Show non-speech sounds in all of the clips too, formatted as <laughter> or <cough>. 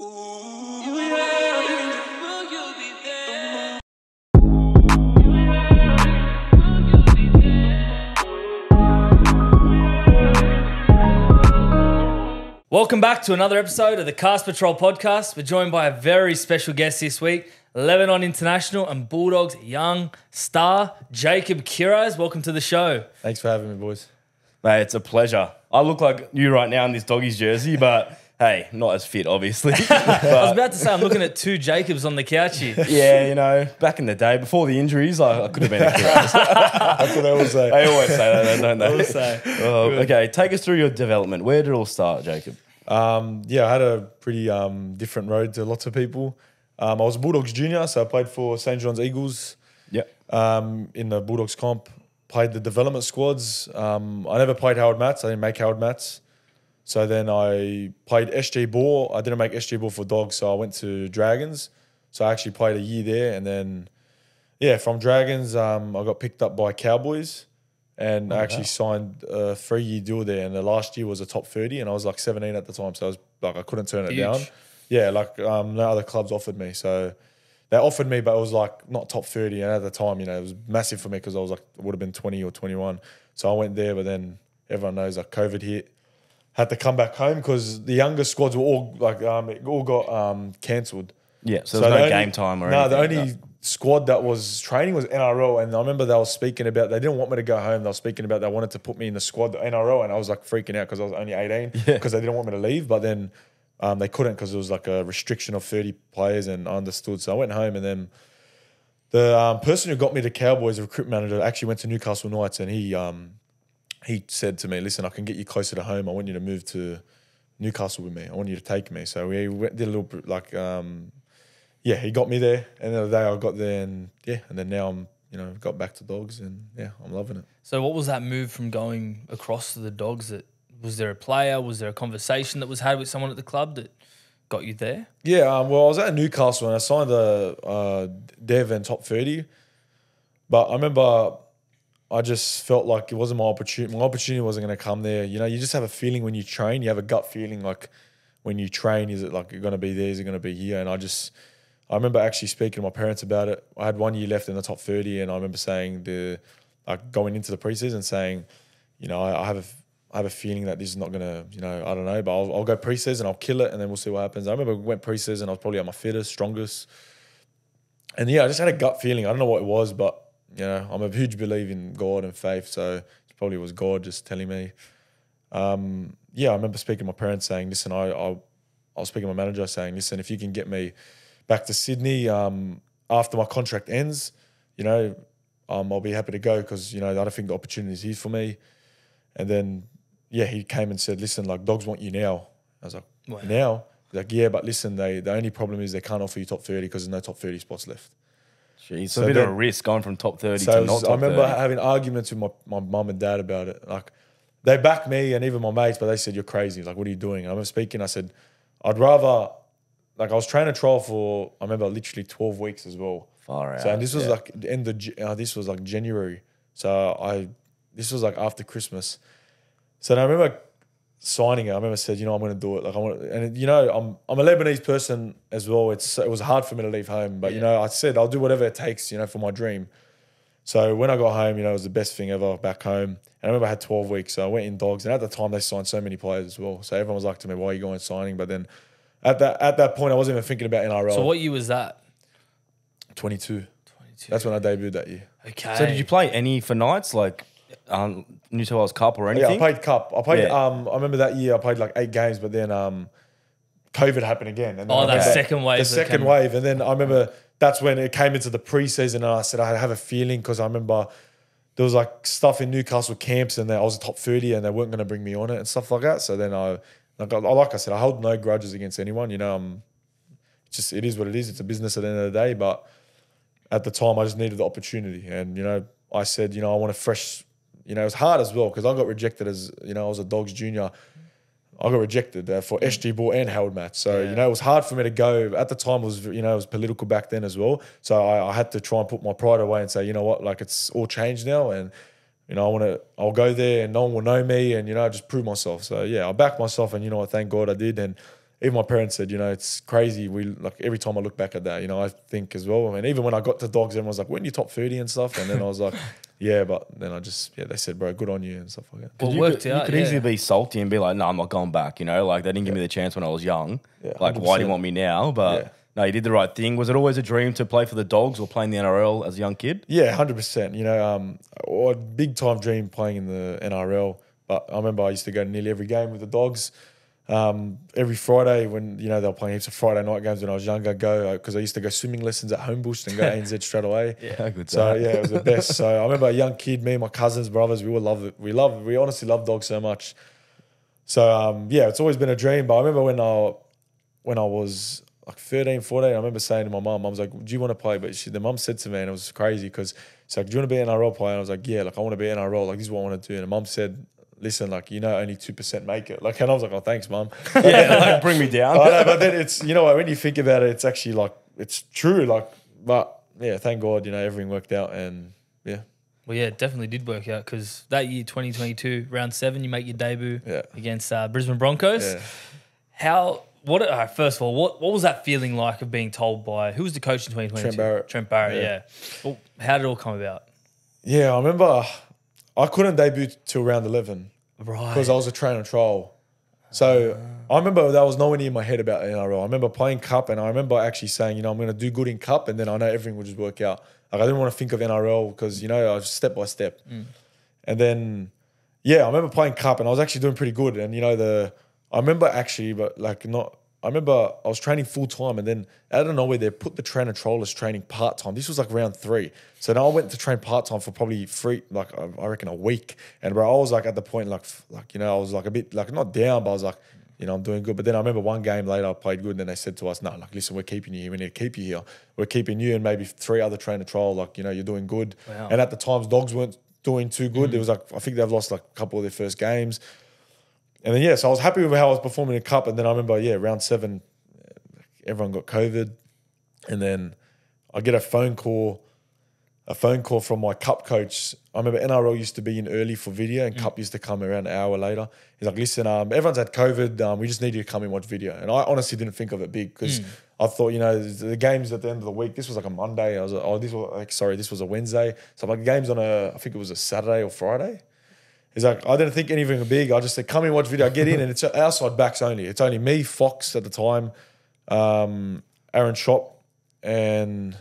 Welcome back to another episode of the Cast Patrol podcast. We're joined by a very special guest this week, Lebanon International and Bulldogs young star, Jacob Kiraz. Welcome to the show. Thanks for having me, boys. Mate, it's a pleasure. I look like you right now in this doggies jersey, but hey, not as fit, obviously. <laughs> <laughs> I was about to say, I'm looking at two Jacobs on the couch here. <laughs> yeah, you know, back in the day, before the injuries, I, I could have been a Kiraz. That's what I always say. They always say that, don't they? So, Oh, okay, take us through your development. Where did it all start, Jacob? Um, yeah, I had a pretty um, different road to lots of people. Um, I was a Bulldogs junior, so I played for St. John's Eagles Yeah. um, in the Bulldogs comp. Played the development squads. Um, I never played Harold Matts. I didn't make Harold Matts. So then I played SG Ball. I didn't make SG Ball for dogs, so I went to Dragons. So I actually played a year there, and then yeah, from Dragons, um, I got picked up by Cowboys, and I actually signed a three-year deal there. And the last year was a top thirty, and I was like seventeen at the time, so I was like I couldn't turn it Huge. down. Yeah, like um, no other clubs offered me, so they offered me, but it was like not top thirty. And at the time, you know, it was massive for me because I was like would have been twenty or twenty-one. So I went there, but then everyone knows like COVID hit. Had to come back home because the younger squads were all like um, it all got um, cancelled. Yeah, so there's no only- game time or anything. no, the only squad that was training was NRL, and I remember they were speaking about they didn't want me to go home. They were speaking about they wanted to put me in the squad, the NRL, and I was like freaking out because I was only eighteen because they didn't want me to leave. But then um, they couldn't because it was like a restriction of thirty players, and I understood. So I went home, and then the um, person who got me to Cowboys, the recruitment manager, actually went to Newcastle Knights, and he um, he said to me, "Listen, I can get you closer to home. I want you to move to Newcastle with me. I want you to take me." So we went, did a little bit, like um, yeah, he got me there. And the other day I got there, and yeah, and then now I'm you know got back to dogs, and yeah, I'm loving it. so what was that move from going across to the Dogs? That was there a player? Was there a conversation that was had with someone at the club that got you there? Yeah, um, well, I was at Newcastle and I signed the uh, Dev and top thirty, but I remember I just felt like it wasn't my opportunity. My opportunity wasn't going to come there. You know, you just have a feeling when you train. You have a gut feeling like when you train, is it like you're going to be there? Is it going to be here? And I just, I remember actually speaking to my parents about it. I had one year left in the top thirty, and I remember saying the like going into the preseason saying, you know, I, I have a I have a feeling that this is not gonna, you know, I don't know, but I'll, I'll go preseason, and I'll kill it, and then we'll see what happens. I remember we went preseason, I was probably at my fittest, strongest, and yeah, I just had a gut feeling. I don't know what it was, but you know, I'm a huge believer in God and faith, so it probably was God just telling me. Um, yeah, I remember speaking to my parents saying, "Listen, I, I, I was speaking to my manager saying, listen, if you can get me back to Sydney um, after my contract ends, you know, um, I'll be happy to go because you know I don't think the opportunity is here for me." And then, yeah, he came and said, "Listen, like dogs want you now." I was like, Wow. "Now?" He's like, "Yeah, but listen, they the only problem is they can't offer you top thirty because there's no top thirty spots left." Jeez, it's So a bit of a risk going from top 30 So to not was- top I remember 30. having arguments with my, my mum and dad about it. Like they backed me and even my mates, but they said, You're crazy. Like, what are you doing? And I remember speaking, I said, I'd rather like I was training trial for I remember literally 12 weeks as well. Far out. So and this was yeah. like the end of uh, this was like January. So I this was like after Christmas. So then I remember signing it. I remember said, you know, I'm going to do it. Like I want, and you know, I'm I'm a Lebanese person as well. It's it was hard for me to leave home, but you know, I said I'll do whatever it takes, you know, for my dream. So when I got home, you know, it was the best thing ever back home. And I remember I had 12 weeks, so I went in dogs, and at the time they signed so many players as well. So everyone was like to me, "Why are you going signing?" But then at that at that point, I wasn't even thinking about NRL. So what year was that? 22. 22. That's when I debuted that year. okay. So did you play any for Knights, like um, New South Wales Cup or anything. Yeah. I played cup. I played. Yeah. Um, I remember that year I played like eight games, but then um, COVID happened again. And then Oh, I that second wave The second came- wave, and then I remember that's when it came into the preseason, and I said I have a feeling because I remember there was like stuff in Newcastle camps, and I was a top thirty, and they weren't going to bring me on it and stuff like that. So then I, like, I, like I said, I hold no grudges against anyone. You know, I'm just it is what it is. It's a business at the end of the day, but at the time I just needed the opportunity, and you know, I said, you know, I want a fresh. You know, it was hard as well because I got rejected as you know I was a Dogs junior. I got rejected uh, for SG Ball and Harold Matts. So, Yeah. you know, it was hard for me to go. At the time, it was, you know, it was political back then as well. So I, I had to try and put my pride away and say, you know what, like it's all changed now. And, you know, I want to, I'll go there and no one will know me and, you know, just prove myself. So, yeah, I backed myself and, you know what, thank God I did. And even my parents said, you know, it's crazy. We like every time I look back at that, you know, I think as well. I mean, even when I got to dogs, everyone was like, "When you top 30 and stuff," and then I was like, <laughs> "Yeah," but then I just yeah, they said, "Bro, good on you" and stuff like that. Well, you worked could, out, you could yeah. easily be salty and be like, "No, I'm not going back." You know, like they didn't give me the chance when I was young. Yeah, like, why do you want me now? But Yeah. no, you did the right thing. Was it always a dream to play for the Dogs or play in the NRL as a young kid? Yeah, hundred percent. You know, um, or big time dream playing in the NRL. But I remember I used to go to nearly every game with the dogs. Um, every Friday when you know they were playing heaps of Friday night games when I was younger, go because I used to go swimming lessons at Homebush and go ANZ <laughs> straight away. How good's So that? yeah, it was the best. So <laughs> I remember a young kid, me and my cousins, brothers, we all love it. We love, we honestly love dogs so much. So um, yeah, it's always been a dream. But I remember when I when I was like 13, 14, I remember saying to my mum, I was like, "Do you want to play?" But she, the mum said to me, and it was crazy because she's like, "Do you want to be an NRL player?" And I was like, "Yeah, like I want to be an NRL. Like this is what I want to do." And the mum said, "Listen, like you know, only two percent make it." Like, and I was like, "Oh, thanks, mom. <laughs> yeah, like bring me down. I know, but then it's you know what, when you think about it, it's actually like it's true. Like, but yeah, thank God, you know, everything worked out, and yeah, Well, yeah, it definitely did work out because that year, 2022, round seven, you make your debut Yeah. against uh, Brisbane Broncos. yeah. How? What? Uh, first of all, what what was that feeling like of being told by who was the coach in 2022? Trent Barrett. Trent Barrett. Yeah. Yeah. Well, how did it all come about? Yeah, I remember I couldn't debut till round eleven Right. because I was a trainer and trial. So I remember that was nowhere near my head about NRL. I remember playing cup, and I remember actually saying, you know, I'm going to do good in cup, and then I know everything will just work out. Like I didn't want to think of NRL because you know I was step by step, mm. and then yeah, I remember playing cup, and I was actually doing pretty good. And you know the I remember actually, but like not. I remember I was training full time, and then out of nowhere they put the trainer trollers training part time. This was like round three, so now I went to train part time for probably three, like I reckon a week. And bro, I was like at the point, like like you know, I was like a bit like not down, but I was like, you know, I'm doing good. But then I remember one game later I played good, and then they said to us, no, like listen, we're keeping you here. We need to keep you here. We're keeping you and maybe three other trainer trial. Like you know, you're doing good. Wow. And at the times, dogs weren't doing too good. It mm. was like I think they've lost like a couple of their first games. And then yeah, so I was happy with how I was performing in cup. And then I remember, yeah, round seven, everyone got COVID. And then I get a phone call, a phone call from my cup coach. I remember NRL used to be in early for video and cup used to come around an hour later. He's like, listen, um, everyone's had COVID. Um, we just need you to come and watch video. And I honestly didn't think of it big because I thought, you know, the games at the end of the week, this was like a Monday. I was like, oh, this was like, sorry, this was a Wednesday. So like, games on a, I think it was a Saturday or Friday. He's like, I didn't think anything big. I just said, come in, watch video. I get in, and it's <laughs> outside backs only. It's only me, Fox at the time, um, Aaron Schoupp, and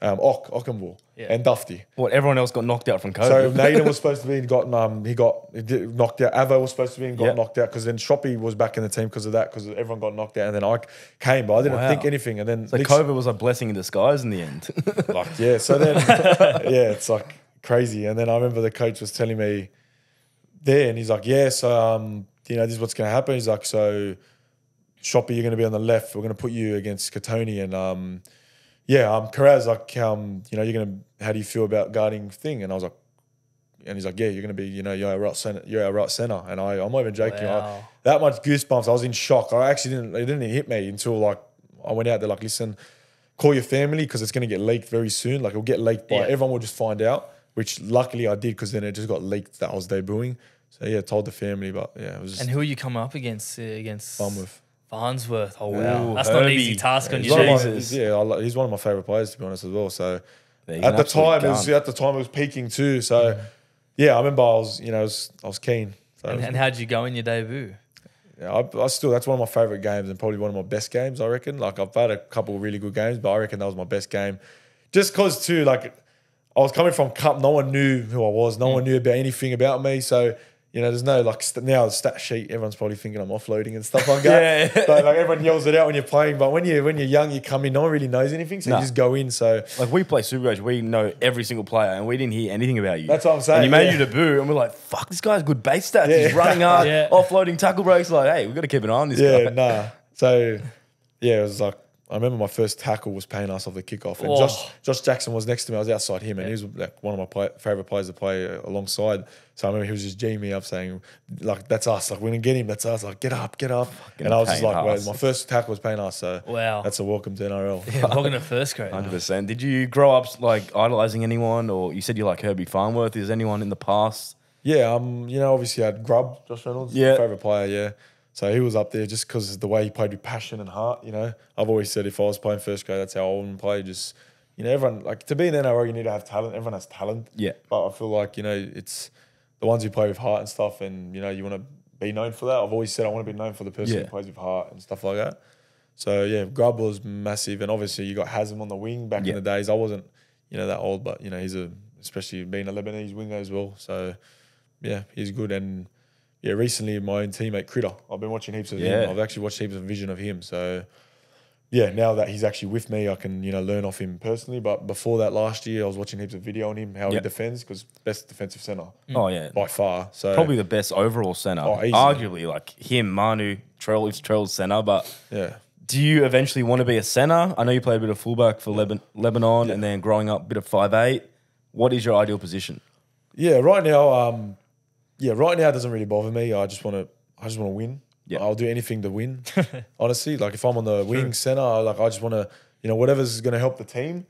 um, Ock, Okunbor, Yeah. and Dufty. What everyone else got knocked out from COVID. So Naden was <laughs> supposed to be and got um he got he did- knocked out. Avo was supposed to be and got Yep. knocked out because then Shoppy was back in the team because of that because everyone got knocked out and then I came but I didn't Wow. think anything and then so COVID was a blessing in disguise in the end. <laughs> like yeah so then yeah it's like crazy and then I remember the coach was telling me there and he's like yeah so um you know this is what's going to happen he's like so Shoppy you're going to be on the left we're going to put you against Kotoni and um yeah um Kiraz like um you know you're going to how do you feel about guarding thing and I was like and he's like, "Yeah, you're gonna be, you know, you're our right center, you're our right center." And I, I'm not even joking. I, Wow. that much goosebumps. I was in shock. I actually didn't, it didn't hit me until like I went out there. Like, listen, call your family because it's gonna get leaked very soon. Like, it'll get leaked by Yeah. everyone will just find out. Which luckily I did because then it just got leaked that I was debuting. So yeah, told the family, but yeah, it was just And who are you coming up against? Uh, against Farnworth. Farnsworth. Oh wow, Ooh, that's not an easy task on He's your one my- Jesus. yeah, I like- he's one of my favorite players to be honest as well. So Yeah, at the time, it was, at the time it was peaking too. So yeah, I remember I was, you know, I was, I was keen. So And, was- and how'd you go in your debut? Yeah, I, I still that's one of my favorite games and probably one of my best games. I reckon. Like I've had a couple of really good games, but I reckon that was my best game, just cause too like I was coming from cup. No one knew who I was. No one knew about anything about me. So you know, there's no like st- now the stat sheet. Everyone's probably thinking I'm offloading and stuff like <laughs> that. Yeah. But like everyone yells it out when you're playing. But when you when you're young, you come in. No one really knows anything, so Nah. you just go in. So Like we play Super Coach, we know every single player, and we didn't hear anything about you. That's what I'm saying, And you made yeah. your debut, and we're like, "Fuck, this guy's good base stats. Yeah. He's running hard, <laughs> Yeah. offloading tackle breaks. Like, hey, we've got to keep an eye on this yeah, guy." nah. So yeah, it was like I remember my first tackle was Payne Haas off the kickoff, and Oh. Josh Josh Jackson was next to me. I was outside him, and he was like one of my play, favorite players to play alongside. So I remember he was just geeing me up, saying like, "That's us. Like we're gonna get him. That's us. Like get up, get up." and I was just like, well, "My first tackle was Payne Haas." So Wow. that's a welcome to NRL. <laughs> Yeah, welcome to first grade. Hundred percent. Did you grow up like idolizing anyone, or you said you like Herbie Farnworth? Is anyone in the past? Yeah, um, you know, obviously I had Grub, Josh Reynolds, Yeah. favorite player, yeah. So he was up there just because the way he played with passion and heart. You know, I've always said if I was playing first grade, that's how I would play. Just you know, everyone like to be in the NRL, you need to have talent. Everyone has talent. Yeah. But I feel like you know it's the ones who play with heart and stuff, and you know you want to be known for that. I've always said I want to be known for the person Yeah. who plays with heart and stuff like that. So yeah, Grub was massive, and obviously you got Hazem on the wing back Yeah. in the days. I wasn't, you know, that old, but you know he's a especially being a Lebanese winger as well. So yeah, he's good. And yeah, recently my own teammate Critter, I've been watching heaps of Yeah. him. I've actually watched heaps of vision of him. So yeah, now that he's actually with me, I can you know learn off him personally. But before that, last year I was watching heaps of video on him, how Yep. he defends, because best defensive center Oh yeah, by far. So probably the best overall center. Oh. Arguably, like him, Manu, Trell. If Trell's center, but yeah. do you eventually want to be a center? I know you played a bit of fullback for Leban- Lebanon, and then growing up, a bit of five eight. What is your ideal position? Yeah, right now, um, yeah, right now it doesn't really bother me. I just want to, I just want to win. Yeah. I'll do anything to win. <laughs> honestly, like if I'm on the wing center, I, like I just want to, you know, whatever's going to help the team,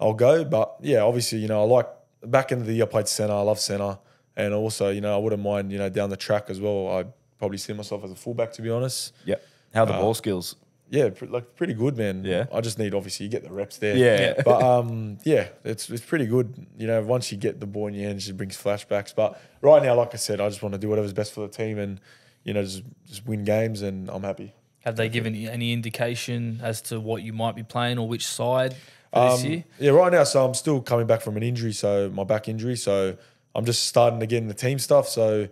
I'll go. But yeah, obviously, you know, I like back in the year I played center. I love center, and also, you know, I wouldn't mind, you know, down the track as well. I probably see myself as a fullback, to be honest. Yeah. How the Uh, ball skills? Yeah, pr- like pretty good, man. Yeah. I just need obviously you get the reps there. Yeah. but um, yeah, it's it's pretty good. You know, once you get the ball in your hands, it brings flashbacks. But right now, like I said, I just want to do whatever's best for the team and you know just just win games, and I'm happy. Have they given you any indication as to what you might be playing or which side for this Um, year? yeah, right now, so I'm still coming back from an injury, so my back injury. So I'm just starting to get in the team stuff. So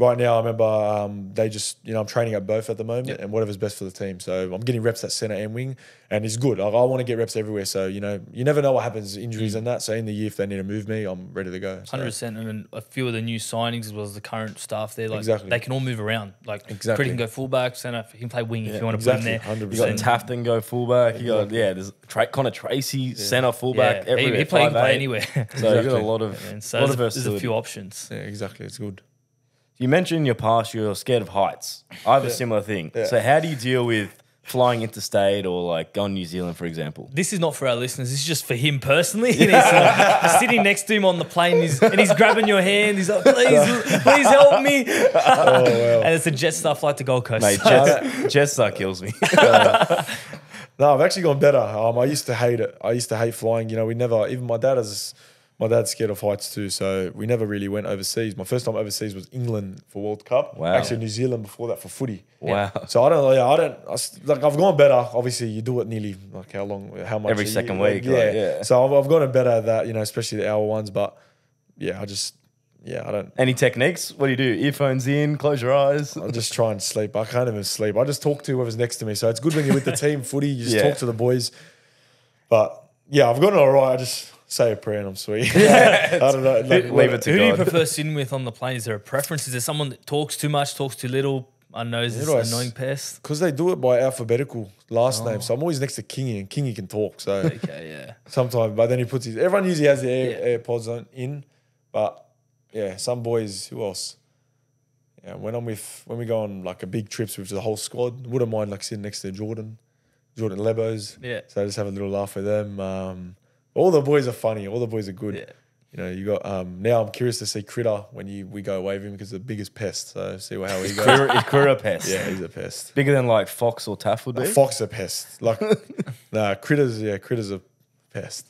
right now, I remember um, they just, you know, I'm training at both at the moment Yep. and whatever's best for the team. So I'm getting reps at center and wing, and it's good. Like, I want to get reps everywhere. So, you know, you never know what happens, Mm. injuries and that. So in the year, if they need to move me, I'm ready to go. So, Hundred percent, and then a few of the new signings as well as the current staff there, like Exactly. they can all move around. Like Exactly. Pretty can go fullback, center. He can play wing if you want to exactly, put him there. 100%. You got Exactly. Tafton go fullback. You got yeah. There's Tra- Connor Tracey center fullback. Yeah, everywhere, he, he play, he can play anywhere. So you got a lot of and so lot of there's, there's a few options. Yeah, exactly. It's good. You mentioned in your past you're scared of heights. I have a similar thing. Yeah. So how do you deal with flying interstate or like going to New Zealand, for example? This is not for our listeners. This is just for him personally. <laughs> And he's uh, sitting next to him on the plane, he's, and he's grabbing your hand. He's like, "Please, please help me!" <laughs> Oh, <laughs> well. And it's a Jet flight to Gold Coast. Mate, Jet, Jetstar kills me. No, I've actually gone better. Um, I used to hate it. I used to hate flying. You know, we never, even my dad is, my dad's scared of heights too. So we never really went overseas. My first time overseas was England for World Cup. Wow. Actually, New Zealand before that for footy. wow. So I don't know. Yeah, I don't. I like I've gone better. Obviously, you do it nearly like how long, how much Every second year, week, Yeah. like, yeah. So I've, I've gotten better at that. You know, especially the hour ones. But yeah, I just yeah, I don't. Any techniques? What do you do? Earphones in, close your eyes. I just try and sleep. I can't even sleep. I just talk to whoever's next to me. So it's good when you're with the <laughs> team footy. You just Yeah. talk to the boys. But yeah, I've gotten all right. I just say a prayer and I'm sweet. <laughs> I don't know. Like, Leave it to Who do you prefer sitting with on the plane? Is there a preference? Is there someone that talks too much, talks too little? I know is this do an annoying pest. Because they do it by alphabetical last name. So I'm always next to Kingy and Kingy can talk. So <laughs> Okay, yeah. sometimes, but then he puts his, everyone usually has their Yeah. AirPods on, in. But yeah, some boys, who else? Yeah, when I'm with, when we go on like a big trips with the whole squad, wouldn't mind like sitting next to Jordan, Jordan Lebos. Yeah. So I just have a little laugh with them. Um, all the boys are funny. All the boys are good. Yeah. You know, you got um, now. I'm curious to see Critter when you we go away with him because the biggest pest. So see how he goes. Is Kura a pest? yeah, he's a pest. Bigger than like Fox or Taff would be? Fox a pest. Like, <laughs> nah, Critter's yeah, Critter's a pest.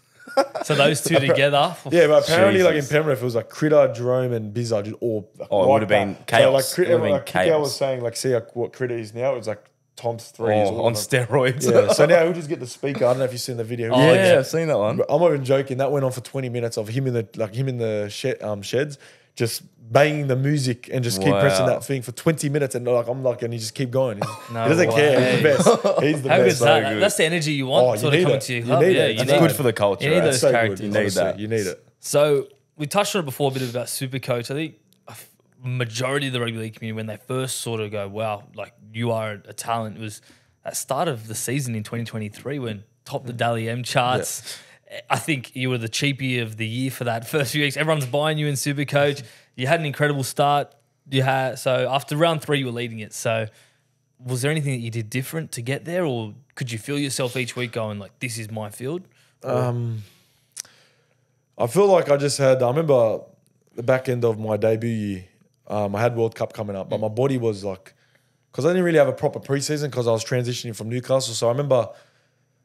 So those two <laughs> together. Yeah, but apparently, like in Jesus. Penrith, it was like Critter, Jarome, and Bizarre just all. Oh, it would've been back. chaos. So like, It Critter, like chaos. was saying, like, see like, what Critter is now. It's like times three. is Oh, all on of them. steroids. Yeah. So now he'll just get the <laughs> speaker. I don't know if you've seen the video. Oh, yeah. I've seen that one. I'm not even joking. That went on for 20 minutes of him in the like him in the shed, um, sheds, just banging the music and just keep pressing Wow. that thing for 20 minutes. And like I'm like, and he just keep going. He's- <laughs> No he doesn't care. He's the best. He's <laughs> the How good best. is that? good. That's the energy you want Oh, you sort of need coming it. to your You club. need yeah, it. you It's It's need good it. for the culture. You need those so characters. You need honestly. that. You need it. So we touched on it before a bit about super coach. I think a f- majority of the rugby league community when they first sort of go, "Wow, like you are a talent," it was at start of the season in 2023 when top the Dally M charts. I think you were the cheapie of the year for that <laughs> first few weeks. Everyone's buying you in super coach. You had an incredible start. You had so after round three you were leading it. So was there anything that you did different to get there, or could you feel yourself each week going like, "This is my field"? I feel like I just had. I remember the back end of my debut year. Um, I had World Cup coming up, but my body was like, because I didn't really have a proper preseason because I was transitioning from Newcastle. So I remember,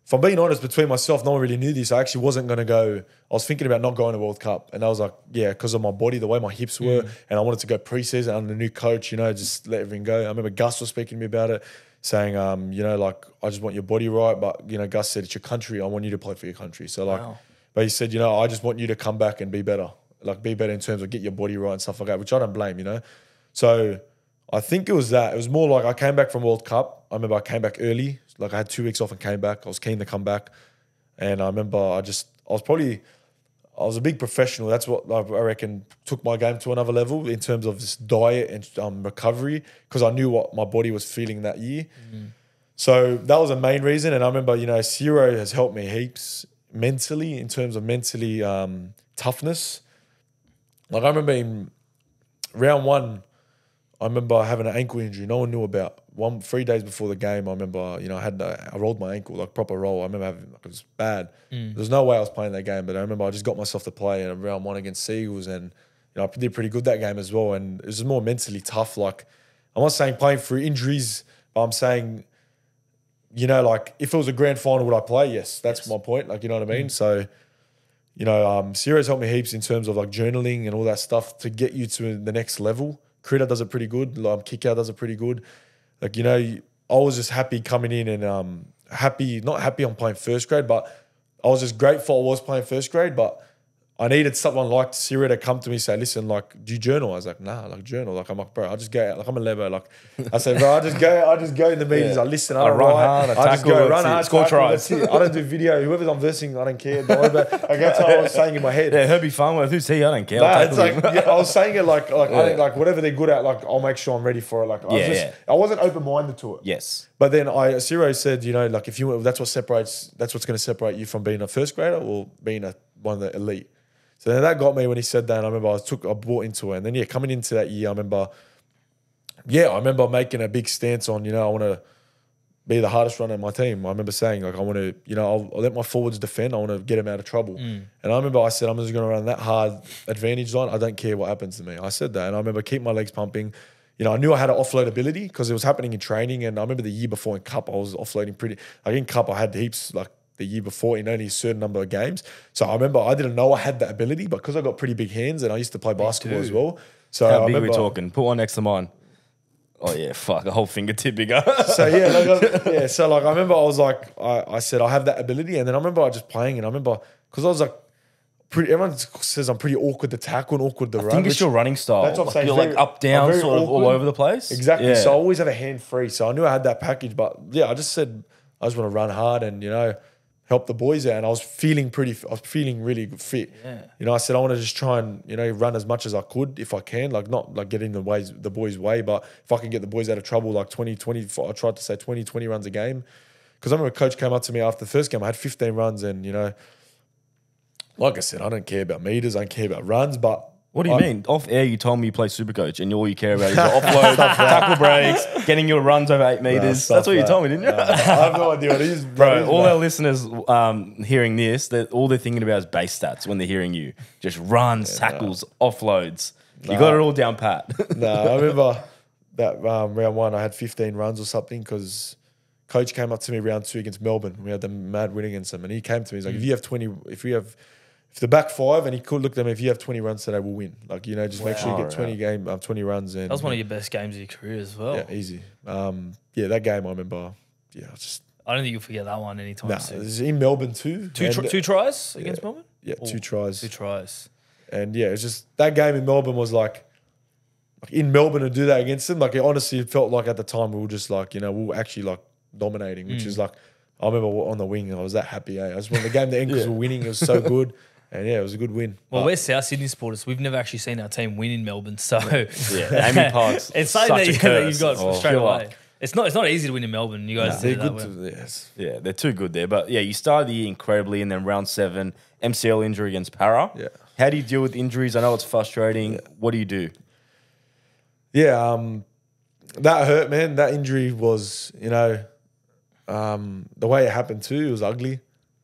if I'm being honest, between myself, no one really knew this. I actually wasn't going to go. I was thinking about not going to World Cup, and I was like, yeah, because of my body, the way my hips were, and I wanted to go preseason under the new coach. You know, just let everything go. I remember Gus was speaking to me about it, saying, um, you know, like I just want your body right, but you know, Gus said it's your country. I want you to play for your country. So like, Wow. but he said, you know, I just want you to come back and be better, like be better in terms of get your body right and stuff like that, which I don't blame, you know. So I think it was that. It was more like I came back from World Cup. I remember I came back early, like I had two weeks off and came back. I was keen to come back, and I remember I just I was probably I was a big professional. That's what I reckon took my game to another level in terms of this diet and um, recovery because I knew what my body was feeling that year. So that was a main reason. And I remember, you know, Ciro has helped me heaps mentally in terms of mentally um, toughness. Like I remember in round one, I remember having an ankle injury no one knew about. One three days before the game, I remember, you know, I had a, I rolled my ankle like proper roll. I remember having like it was bad. There's no way I was playing that game, but I remember I just got myself to play in round one against Sea Eagles, and you know I did pretty good that game as well. And it was more mentally tough. Like I'm not saying playing through injuries, but I'm saying you know, like if it was a grand final, would I play? Yes, that's my point. Like, you know what I mean? So, you know, um, Ciro's helped me heaps in terms of like journaling and all that stuff to get you to the next level. Critter does it pretty good. Um, Kikau does it pretty good. Like, you know, I was just happy coming in and um, happy, not happy on playing first grade, but I was just grateful I was playing first grade, but I needed someone like Ciro to come to me and say, listen, like, do you journal? I was like, nah, like journal. Like I'm like, bro, I just go out, like I'm a lever. Like I said, bro, I just go, I just go in the meetings, Yeah. I listen, I, I run write. hard, I I just tackle, go run hard, Score tries. I don't do video. Whoever's I'm versing, I don't care. Don't worry about Like that's how I was saying in my head. Yeah, Herbie Farnworth, who's he? I don't care. Nah, it's like yeah, I was saying it like like I think like whatever they're good at, like I'll make sure I'm ready for it. Like I was Yeah, just yeah. I wasn't open minded to it. yes. But then I Ciro said, you know, like if you that's what separates that's what's going to separate you from being a first grader or being a one of the elite. So then that got me when he said that. And I remember I took I bought into it, and then yeah, coming into that year, I remember, yeah, I remember making a big stance on, you know, I want to be the hardest runner in my team. I remember saying like I want to, you know, I'll, I'll let my forwards defend. I want to get them out of trouble. Mm. And I remember I said I'm just going to run that hard advantage line. I don't care what happens to me. I said that, and I remember keep my legs pumping. You know, I knew I had an offload ability because it was happening in training. And I remember the year before in Cup, I was offloading pretty. Like in Cup, I had heaps like the year before in only a certain number of games. So I remember I didn't know I had that ability, but because I got pretty big hands and I used to play basketball as well. So How I big are we remember, talking? Put one next to mine. Oh yeah, fuck, a whole fingertip bigger. so yeah, like, uh, <laughs> yeah. So like I remember I was like I, I said I have that ability, and then I remember I just playing, and I remember because I was like pretty. Everyone says I'm pretty awkward to tackle and awkward to I run. think it's your running style. That's what I'm Like, saying, You're very- like up, down, sort of all over the place. Exactly. Yeah. So I always have a hand free. So I knew I had that package, but yeah, I just said I just want to run hard and you know help the boys out. And I was feeling pretty. I was feeling really fit. Yeah. You know, I said I want to just try and you know run as much as I could if I can, like not like get in the ways the boys' way, but if I can get the boys out of trouble, like 20, 20, I tried to say 20, 20 runs a game. Because I remember a coach came up to me after the first game. I had 15 runs, and you know, like I said, I don't care about meters, I don't care about runs, but What do you I- mean? Off air, you told me you play Supercoach, and all you care about is <laughs> your offload, tackle breaks, getting your runs over eight meters. stuff That's what you told me, didn't you? I have no idea what it is, Bro, is, all man. our listeners um, hearing this, that all they're thinking about is base stats when they're hearing you. Just runs, tackles, offloads. You got it all down pat. <laughs> no, I remember that um, round one, I had 15 runs or something because coach came up to me round two against Melbourne. We had the mad win against them, and he came to me. He's like, "If you have 20, if we have, if the back five, and he could look at them, if you have 20 runs today, we'll win. Like you know, just make sure you get 20 game, um, 20 runs, and That was one of your best games of your career as well. yeah, easy. Um, yeah, that game I remember. Yeah, I just I don't think you'll forget that one anytime nah. It soon. was in Melbourne too. Two, and- tr- two tries against Melbourne? yeah, Or two tries. Two tries. And yeah, it's just that game in Melbourne was like, like in Melbourne to do that against them. Like it honestly felt like at the time we were just like, you know, we were actually like dominating, which Mm. is like, I remember on the wing, I was that happy. Eh? I just wanted the game to end because we were winning. It was so good. <laughs> And yeah, it was a good win. Well, But we're South Sydney supporters. We've never actually seen our team win in Melbourne, so Yeah, <laughs> AAMI Park's it's something such that, a you, <laughs> that curse. you've got Oh, straight killer. away. It's not. It's not easy to win in Melbourne. You guys they're did good. well. To, yes. Yeah, they're too good there. But yeah, you started the year incredibly, and then round seven, MCL injury against Parra. Yeah. How do you deal with injuries? I know it's frustrating. What do you do? Yeah, um, that hurt, man. That injury was, you know, um, the way it happened too. It was ugly.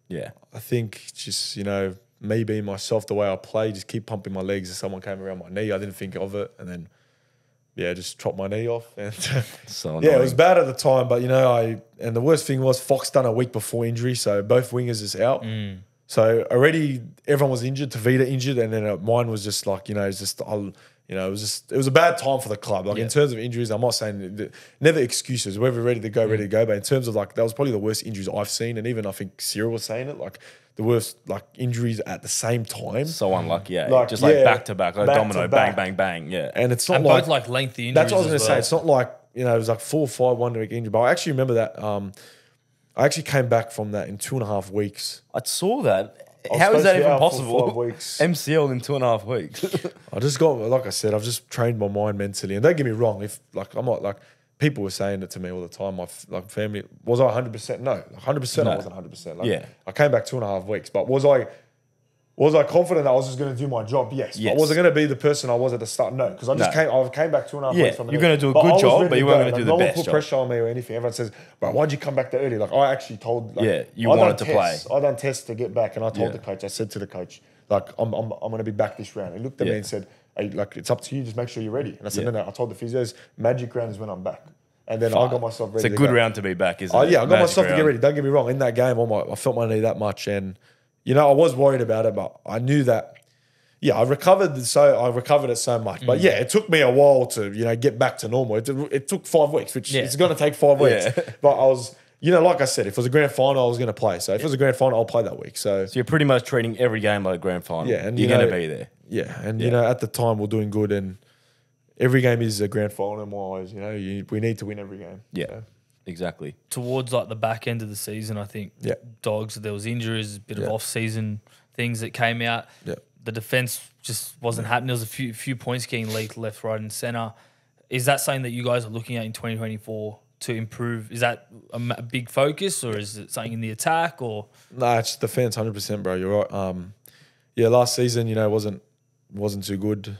Yeah. I think just you know me being myself, the way I play, just keep pumping my legs. If someone came around my knee, I didn't think of it, and then yeah, just chopped my knee off. <laughs> And So yeah, it was bad at the time, but you know, I and the worst thing was Fox done a week before injury, so both wingers is out. Mm. So already everyone was injured, Tevita injured, and then uh, mine was just like you know, it's just I'll, you know, it was just it was a bad time for the club. Like in terms of injuries, I'm not saying that, never excuses. We're ready to go, ready to go. But in terms of like that was probably the worst injuries I've seen, and even I think Ciro was saying it like the worst like injuries at the same time. so unlucky. Yeah, Like, just like yeah, back to back, like back domino, back. bang, bang, bang. Yeah, and it's not And like both like lengthy injuries. that's what I was going as to say. It's not like you know it was like four or five one week injury, but I actually remember that. Um, I actually came back from that in two and a half weeks. I saw that. was How is supposed that be even out for possible? five weeks. <laughs> MCL in two and a half weeks. <laughs> I just got, like I said, I've just trained my mind mentally. And don't get me wrong, if like I'm not like people were saying it to me all the time. My f- like family was I 100 percent? No, 100 percent. I No. wasn't 100 percent. Yeah. I came back two and a half weeks, but was I? Was I confident that I was just going to do my job? Yes. Yes. But was I going to be the person I was at the start? No, because I just No. came. I came back two and a half Yeah, weeks from. the. you're gonna do a but good job, but you weren't gonna do Like, the no one best put job. pressure on me or anything. Everyone says, "But why'd you come back that early?" Like I actually told. Like, Yeah, you I wanted to play. tests. I done tests to get back, and I told Yeah. the coach. I said to the coach, "Like I'm, I'm, I'm going to be back this round." He looked at Yeah. me and said, hey, "Like it's up to you. Just make sure you're ready." And I said, Yeah. "No, no." I told the physios, "Magic round is when I'm back." And then I got myself ready. It's a good go. round to be back, isn't Oh it? yeah, I got Magic myself to get ready. Don't get me wrong. In that game, oh I, might, I felt my knee that much, and you know I was worried about it, but I knew that. Yeah, I recovered so I recovered it so much, Mm. but yeah, it took me a while to you know get back to normal. It, it took five weeks, which Yeah. it's going to take five weeks. Yeah. <laughs> But I was, you know, like I said, if it was a grand final, I was going to play. So if it was a grand final, I'll play that week. So So you're pretty much treating every game like a grand final. yeah, and you're you going to be there. Yeah, and you know, at the time we're doing good, and every game is a grand final in my eyes. You know, you, we need to win every game. Yeah, So, exactly. towards like the back end of the season, I think Yeah. dogs there was injuries, a bit of off season things that came out. Yeah. The defense just wasn't happening. There was a few few points getting leaked left, right, and center. Is that something that you guys are looking at in 2024 to improve? Is that a, a big focus, or is it something in the attack? Or Nah, it's defense, hundred percent, bro. You're right. Um, yeah, last season, you know, wasn't wasn't too good.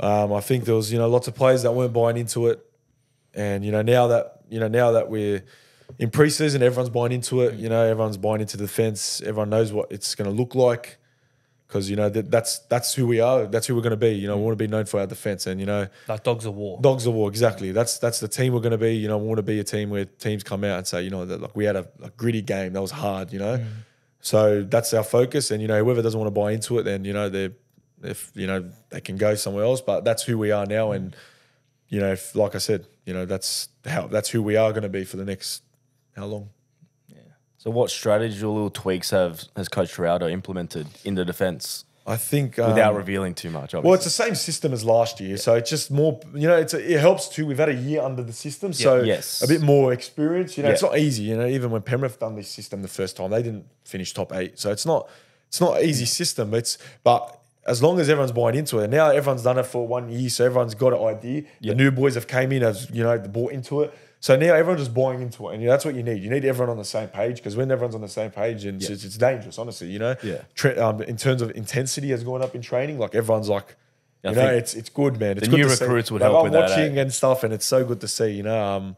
Um, I think there was, you know, lots of players that weren't buying into it, and you know, now that you know, now that we're in preseason, everyone's buying into it. You know, everyone's buying into the defense. Everyone knows what it's going to look like, because you know that, that's that's who we are. That's who we're going to be. You know, we want to be known for our defense, and you know, like dogs of war? Dogs of War, exactly. That's that's the team we're going to be. You know, we want to be a team where teams come out and say, you know, that like we had a, a gritty game that was hard. You know, so that's our focus. And you know, whoever doesn't want to buy into it, then you know they're if you know they can go somewhere else. But that's who we are now, and you know, if, like I said, you know, that's how that's who we are going to be for the next how long? Yeah. So what strategies or little tweaks have has Coach Ciraldo implemented in the defense I think um, without revealing too much? Obviously. Well, it's the same system as last year, so it's just more. You know, it's a, it helps too. We've had a year under the system, so Yes. a bit more experience. You know, it's not easy. You know, even when Penrith done this system the first time, they didn't finish top eight, so it's not it's not an easy system. It's but as long as everyone's buying into it, now everyone's done it for one year, so everyone's got an idea. Yeah. The new boys have came in, have you know, bought into it. So now everyone's just buying into it, and that's what you need. You need everyone on the same page because when everyone's on the same page, and it's, it's dangerous, honestly. You know, Yeah. Tra- um, in terms of intensity has gone up in training. Like everyone's like, I you know, it's it's good, man. It's the good new to see. recruits would Like, help I'm with that, watching eh? and stuff, and it's so good to see. You know, um,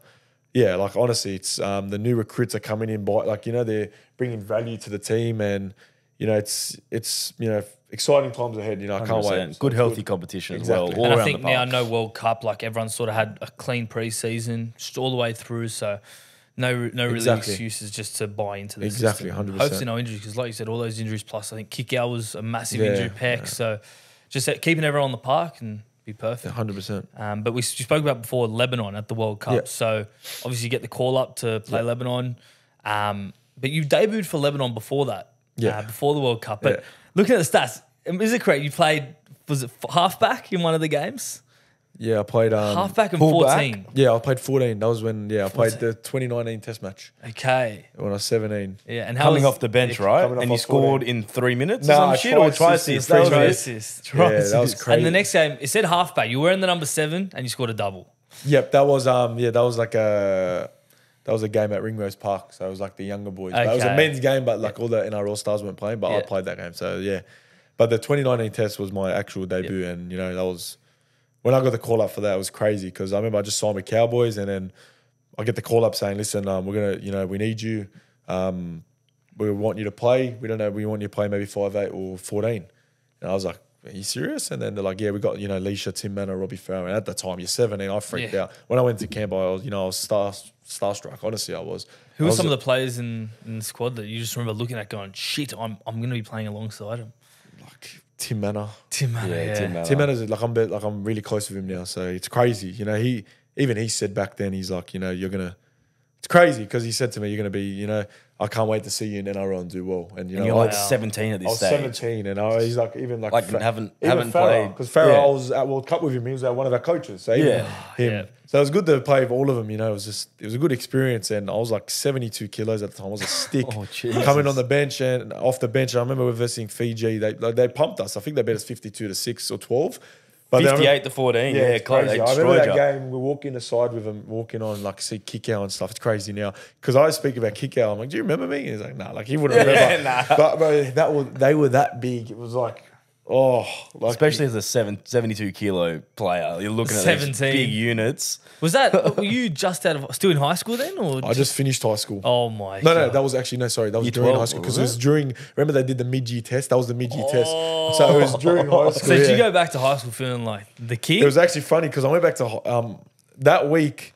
yeah, like honestly, it's um, the new recruits are coming in by like you know they're bringing value to the team, and you know it's it's you know exciting times ahead. You know, I can't 100%. wait. So Good it's healthy competition Exactly. as well. All and I think the now no World Cup, like everyone sort of had a clean preseason just all the way through. So no, no really Exactly. excuses just to buy into the Exactly, 100%. Hopefully no injuries because, like you said, all those injuries plus I think Kikau was a massive Yeah, injury pack. So just uh, keeping everyone on the park and be perfect. hundred percent. Um, but we you spoke about before Lebanon at the World Cup. Yeah. So obviously you get the call up to play Lebanon. Um, but you debuted for Lebanon before that. Yeah. Uh, before the World Cup. But Yeah. Looking at the stats, um, is it correct? You played was it halfback in one of the games? Yeah, I played. Um, halfback and fullback? fourteen. Yeah, I played fourteen. That was when yeah I played the 2019 Test match Okay. when I was 17. Yeah. And how coming was- off the bench, right? And you scored 14. in three minutes Nah, or some I shit, or tried try assist, assist. three That was Try assist. Yeah, that was crazy. And the next game, it said halfback. You were in the number seven and you scored a double. Yep, that was um yeah that was like a that was a game at Ringrose Park. So it was like the younger boys. But it was a men's game, but like all the NRL stars weren't playing. But I played that game. So yeah, but the 2019 test was my actual debut, and you know that was when I got the call up for that. It was crazy because I remember I just signed with Cowboys, and then I get the call up saying, "Listen, um, we're gonna you know we need you. Um, we want you to play. We don't know. We want you to play maybe five eight or 14." And I was like, are you serious? And then they're like, yeah, we got, you know, Lichaa, Tim Mannah, Robbie Farah. And at the time, you're 17. I freaked Yeah. out. When I went to camp, I was, you know, I was star, starstruck. Honestly, I was. Who I were was some of the players in, in the squad that you just remember looking at going, shit, I'm, I'm going to be playing alongside him? like Tim Mannah. Tim Mannah, Yeah, yeah. Tim Mannah. Tim Mannah's like I'm be- like I'm really close with him now, so it's crazy. You know, he even he said back then he's like, you know, you're gonna. It's crazy because he said to me, "You're gonna be, you know, I can't wait to see you in NRL and do well." And you And know, you're like I, Wow. 17 at I was stage. 17, and I, he's like even like Like, haven't- even haven't played. because Farah, Yeah. I was at World Cup with him. He was uh, one of our coaches, so Yeah. him. Yeah. So it was good to play with all of them. You know, it was just it was a good experience, and I was like 72 kilos at the time. I was a stick <laughs> Oh, Jesus. coming on the bench and off the bench. I remember we're versing Fiji. They like, they pumped us. I think they beat us 52 to six or 12. But then I remember- 58 to 14. Yeah, it's close. crazy. I remember that you. game. We're walking the side with him, walking on like see Kikau and stuff. It's crazy now because I speak about Kikau. I'm like, do you remember me? And he's like, nah, like he wouldn't <laughs> remember. nah. But bro, that was they were that big. It was like, oh, like Especially as a seven, 72 kilo player. You're looking at 17. these big units. Was that, were you just out of, still in high school then? Or I just finished high school. oh my No, no, God. that was actually no. Sorry, that was Year during 12, high school because it was was during. Remember they did the mid year test. That was the mid year test. So it was <laughs> during high school. So did you yeah. go back to high school feeling like the kid? It was actually funny because I went back to ho- um, that week.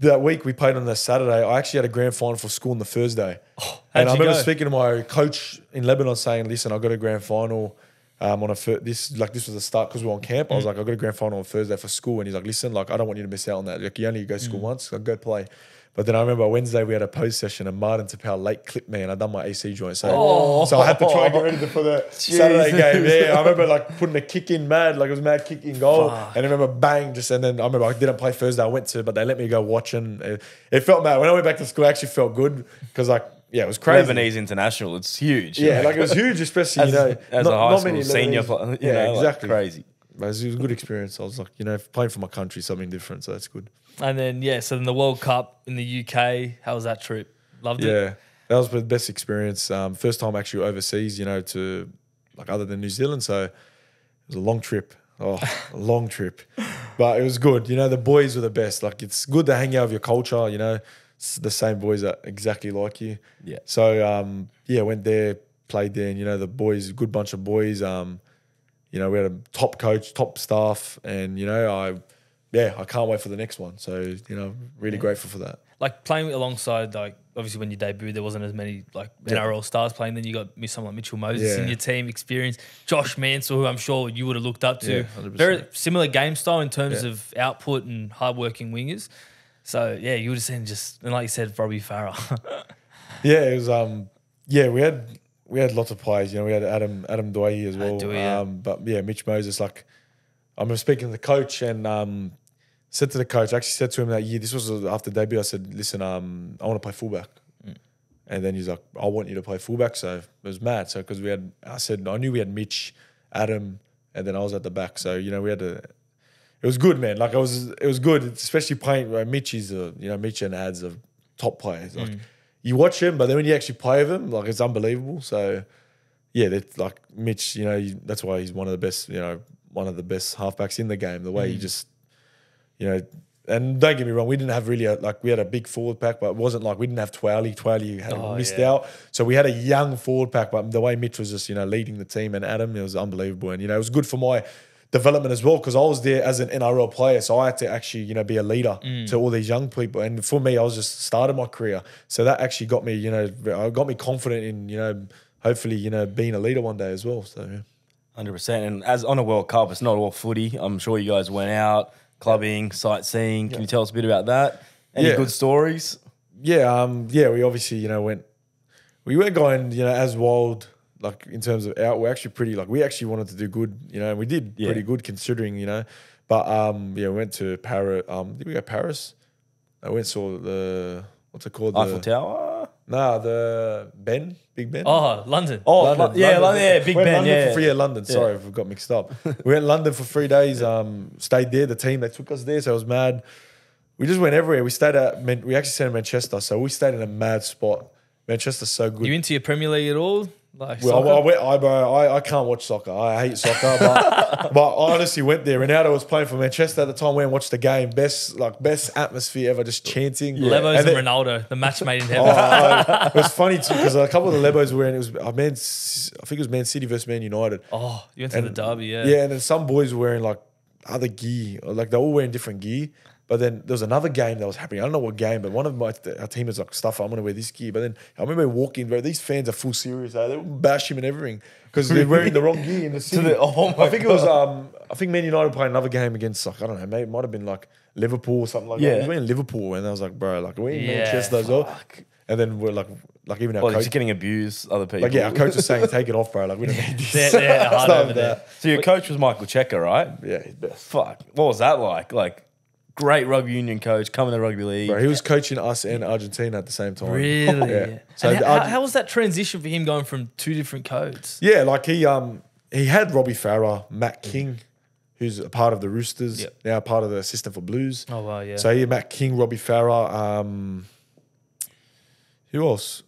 That week we played on the Saturday. I actually had a grand final for school on the Thursday, how'd and I you remember go? speaking to my coach in Lebanon saying, "Listen, I got a grand final um, on a fir- this like this was the start because we were on camp. I was mm. like, I got a grand final on Thursday for school, and he's like, "Listen, like I don't want you to miss out on that. Like you only go to school mm. once, like, go play." But then I remember Wednesday we had a post session and Martin Taupau late clipped me and I done my AC joint. So, oh. so I had to try and get ready for the <laughs> Saturday game. Yeah, I remember like putting a kick in mad, like it was mad kick in goal. And I remember bang, just and then I remember I didn't play Thursday. I went to, but they let me go watching. It, uh, it felt mad. When I went back to school, I actually felt good because like yeah, it was crazy. Lebanese international. It's huge. Yeah, like it was huge, especially as, you know as not, a high not school many senior Lebanese- You yeah, know, like, exactly. crazy. But it was a good experience. I was like, you know, playing for my country something different, so that's good. and then, yeah, so then the World Cup in the UK. How was that trip? Loved it? Yeah, that was the best experience. Um, first time actually overseas, you know, to like other than New Zealand. So it was a long trip. Oh, a long trip, <laughs> but it was good. You know, the boys were the best. Like it's good to hang out with your culture. You know, it's the same boys that exactly like you. Yeah. So um, yeah, went there, played there, and you know the boys, good bunch of boys. Um, you know, we had a top coach, top staff, and you know, I yeah, I can't wait for the next one. So you know, really grateful for that. Like playing alongside, like obviously when you debuted, there wasn't as many like NRL stars playing. Then you got me someone like Mitchell Moses in your team, experience. Josh Mansour, who I'm sure you would have looked up to. Yeah, 100%. Very similar game style in terms Yeah. of output and hardworking wingers. So yeah, you would have seen just and like you said, Robbie Farah. <laughs> Yeah, it was. Um, yeah, we had we had lots of players. You know, we had Adam Adam Doueihi as well. Doueihi, yeah. Um, but yeah, Mitch Moses. Like, I am speaking to the coach and um, said to the coach. I actually said to him that year. This was after debut. I said, "Listen, um, I want to play fullback." And then he's like, "I want you to play fullback." So it was mad. So because we had, I said, I knew we had Mitch, Adam, and then I was at the back. So you know, we had a. It was good, man. Like I was, it was good, especially playing. Like, Mitch is a, uh, you know, Mitch and Ads are top players. Like mm. you watch him, but then when you actually play with him, like it's unbelievable. So yeah, that's like Mitch. You know, you, that's why he's one of the best. You know, one of the best halfbacks in the game. The way he mm. just, you know, and don't get me wrong, we didn't have really a, like we had a big forward pack, but it wasn't like we didn't have Twally. Twally had Oh, missed yeah. out, so we had a young forward pack. But the way Mitch was just you know leading the team and Adam, it was unbelievable, and you know it was good for my development as well because I was there as an NRL player, so I had to actually you know be a leader to all these young people. And for me, I was just started my career, so that actually got me you know got me confident in you know hopefully you know being a leader one day as well. So yeah. Hundred percent. And as on a World Cup, it's not all footy. I'm sure you guys went out clubbing, sightseeing. Can you tell us a bit about that? Any Yeah. good stories? yeah, um, yeah, we obviously, you know, went, we weren't going, you know, as wild, like in terms of out. We're actually pretty, like, we actually wanted to do good, you know, and we did Yeah. pretty good considering, you know, but, um, yeah, we went to Paris. Um, did we go to Paris? I went and saw the, what's it called? Eiffel The, Tower. nah, the Ben, Big Ben. oh, London. Oh, London, Lo- yeah, London, yeah, Big Went Ben, London yeah. for three yeah, London. Sorry, if I got mixed up. we went London for three days. Um, stayed there. The team they took us there, so I was mad. We just went everywhere. We stayed at. Man- We actually stayed in Manchester, so we stayed in a mad spot. Manchester's so good. You into your Premier League at all? Like Well, I, I, went, I, bro, I, I can't watch soccer. I hate soccer, but, <laughs> but I honestly went there. Ronaldo was playing for Manchester at the time. Went and watched the game. Best like best atmosphere ever. Just chanting. Lebos and, then- Ronaldo, the match made in <laughs> Oh, heaven. I- it was funny too because a couple of the Lebos were in. it was uh, Man, I think it was Man City versus Man United. Oh, you went to the derby, yeah. Yeah, and then some boys were wearing like other gear, like they're all wearing different gear. But then there was another game that was happening. I don't know what game, but one of my our team was like, "Stuff, I'm gonna wear this gear." But then I remember walking, bro. These fans are full serious. eh? They would bash him and everything because they're wearing the wrong gear in the <laughs> city. the- oh my I think it was um, I think Man United played another game against like I don't know, maybe it might have been like Liverpool or something like that. Yeah. He was wearing Liverpool, and I was like, bro, like we're in Yeah, Manchester as well. And then we're like, like even our Well, coach, just getting abused, other people. like yeah, our coach was saying, <laughs> take it off, bro. Like we don't need this. They're, they're hard <laughs> over there. So your coach was Michael Checker, right? Yeah, he's best. Fuck. What was that like? Like, great rugby union coach, coming to rugby league. Bro, he was coaching us and Argentina at the same time. Really? <laughs> Yeah. So how, how was that transition for him going from two different codes? Yeah, like he um he had Robbie Farah, Matt King, who's a part of the Roosters, Yep. now part of the system for Blues. Oh, wow, yeah. So he had Matt King, Robbie Farah, um who else?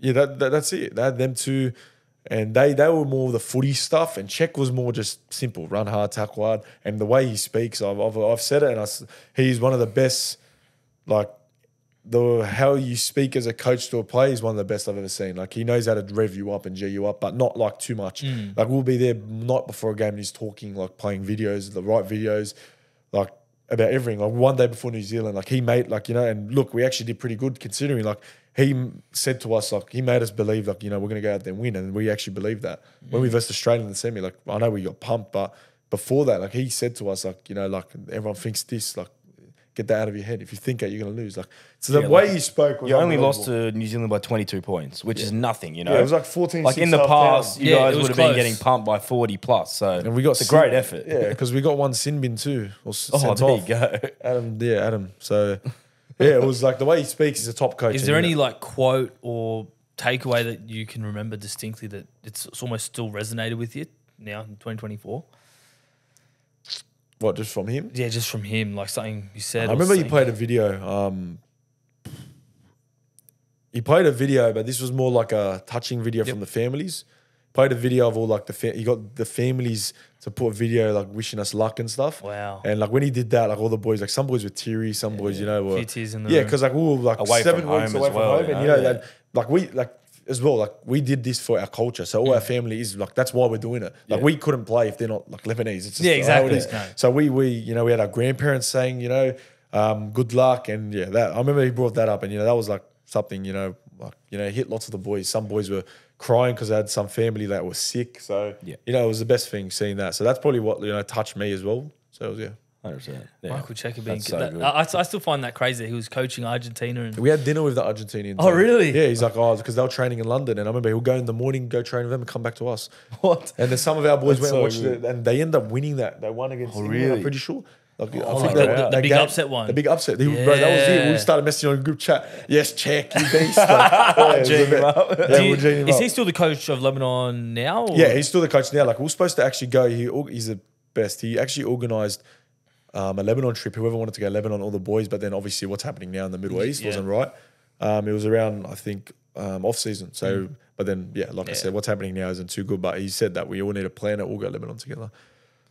Yeah, that, that that's it. They had them two. And they they were more the footy stuff, and Czech was more just simple, run hard, tackle hard, and the way he speaks, I've I've, I've said it, and I, he's one of the best, like the how you speak as a coach to a player is one of the best I've ever seen. Like he knows how to rev you up and g you up, but not like too much. Mm. Like we'll be there night before a game and he's talking, like playing videos, the right videos, like about everything. Like one day before New Zealand, like he made like you know, and look, we actually did pretty good considering. Like he said to us, like he made us believe, like you know, we're gonna go out there and win, and we actually believed that when we mm. versed Australia in the semi. Like I know we got pumped, but before that, like he said to us, like you know, like everyone thinks this, like. Get that out of your head. If you think that, you're going to lose. Like, so the Yeah, way like, you spoke, was You only lost to New Zealand by 22 points, which is nothing, you know. Yeah, it was like 14. like in the past, you Yeah, guys it would have been getting pumped by 40 plus. So and we got it's a great effort. Yeah, <laughs> because we got one sin bin too. Or s- Oh, sent there off. you go. Adam, yeah, Adam. So yeah, it was like the way he speaks. He's a top coach. Is there any know- like quote or takeaway that you can remember distinctly that it's, it's almost still resonated with you now in 2024? What just from him? Yeah, just from him, like something you said. I remember he something. played a video. Um, he played a video, but this was more like a touching video from the families. Played a video of all like the fa- he got the families to put a video like wishing us luck and stuff. Wow. And like when he did that, like all the boys, like some boys were teary, some boys, you know, were Few tears in the yeah, because like we were like Away seven from weeks home away from well, home, you and you know, know yeah. that like we like as well, like we did this for our culture, so all our family is like that's why we're doing it. Like Yeah. we couldn't play if they're not like Lebanese. It's just Yeah, exactly. No. So we we you know we had our grandparents saying you know um, good luck and yeah that I remember he brought that up and you know that was like something you know like you know hit lots of the boys. Some boys were crying because they had some family that was sick. So Yeah. you know it was the best thing seeing that. So that's probably what you know touched me as well. So was, yeah. 100%. Yeah. Michael Cheika being That's so that- good. I, I still find that crazy. He was coaching Argentina and We had dinner with the Argentinians. Oh, really? Yeah, he's like, oh, because they were training in London, and I remember he'll go in the morning, go train with them, and come back to us. <laughs> What? And then some of our boys That's went and so watched it, and they end up winning that. They won against Oh, England, I'm really? pretty sure. Like, I Oh, think like they- the- the- they big gave- upset one. The big upset. He, bro, that was it. We started messaging on group chat. Yes, check, you <laughs> beast. Like, yeah, it was a Gene him bit- up. yeah, Do you- we'll gene him is up. he still the coach of Lebanon now? or- Yeah, he's still the coach now. Like we are supposed to actually go. He he's the best. He actually organised um, a Lebanon trip. Whoever wanted to go to Lebanon, all the boys. But then obviously what's happening now in the Middle East Yeah. wasn't right. Um, it was around I think um, off season. So, but then yeah, like I said, what's happening now isn't too good. But he said that we all need a plan. It. We'll go Lebanon together.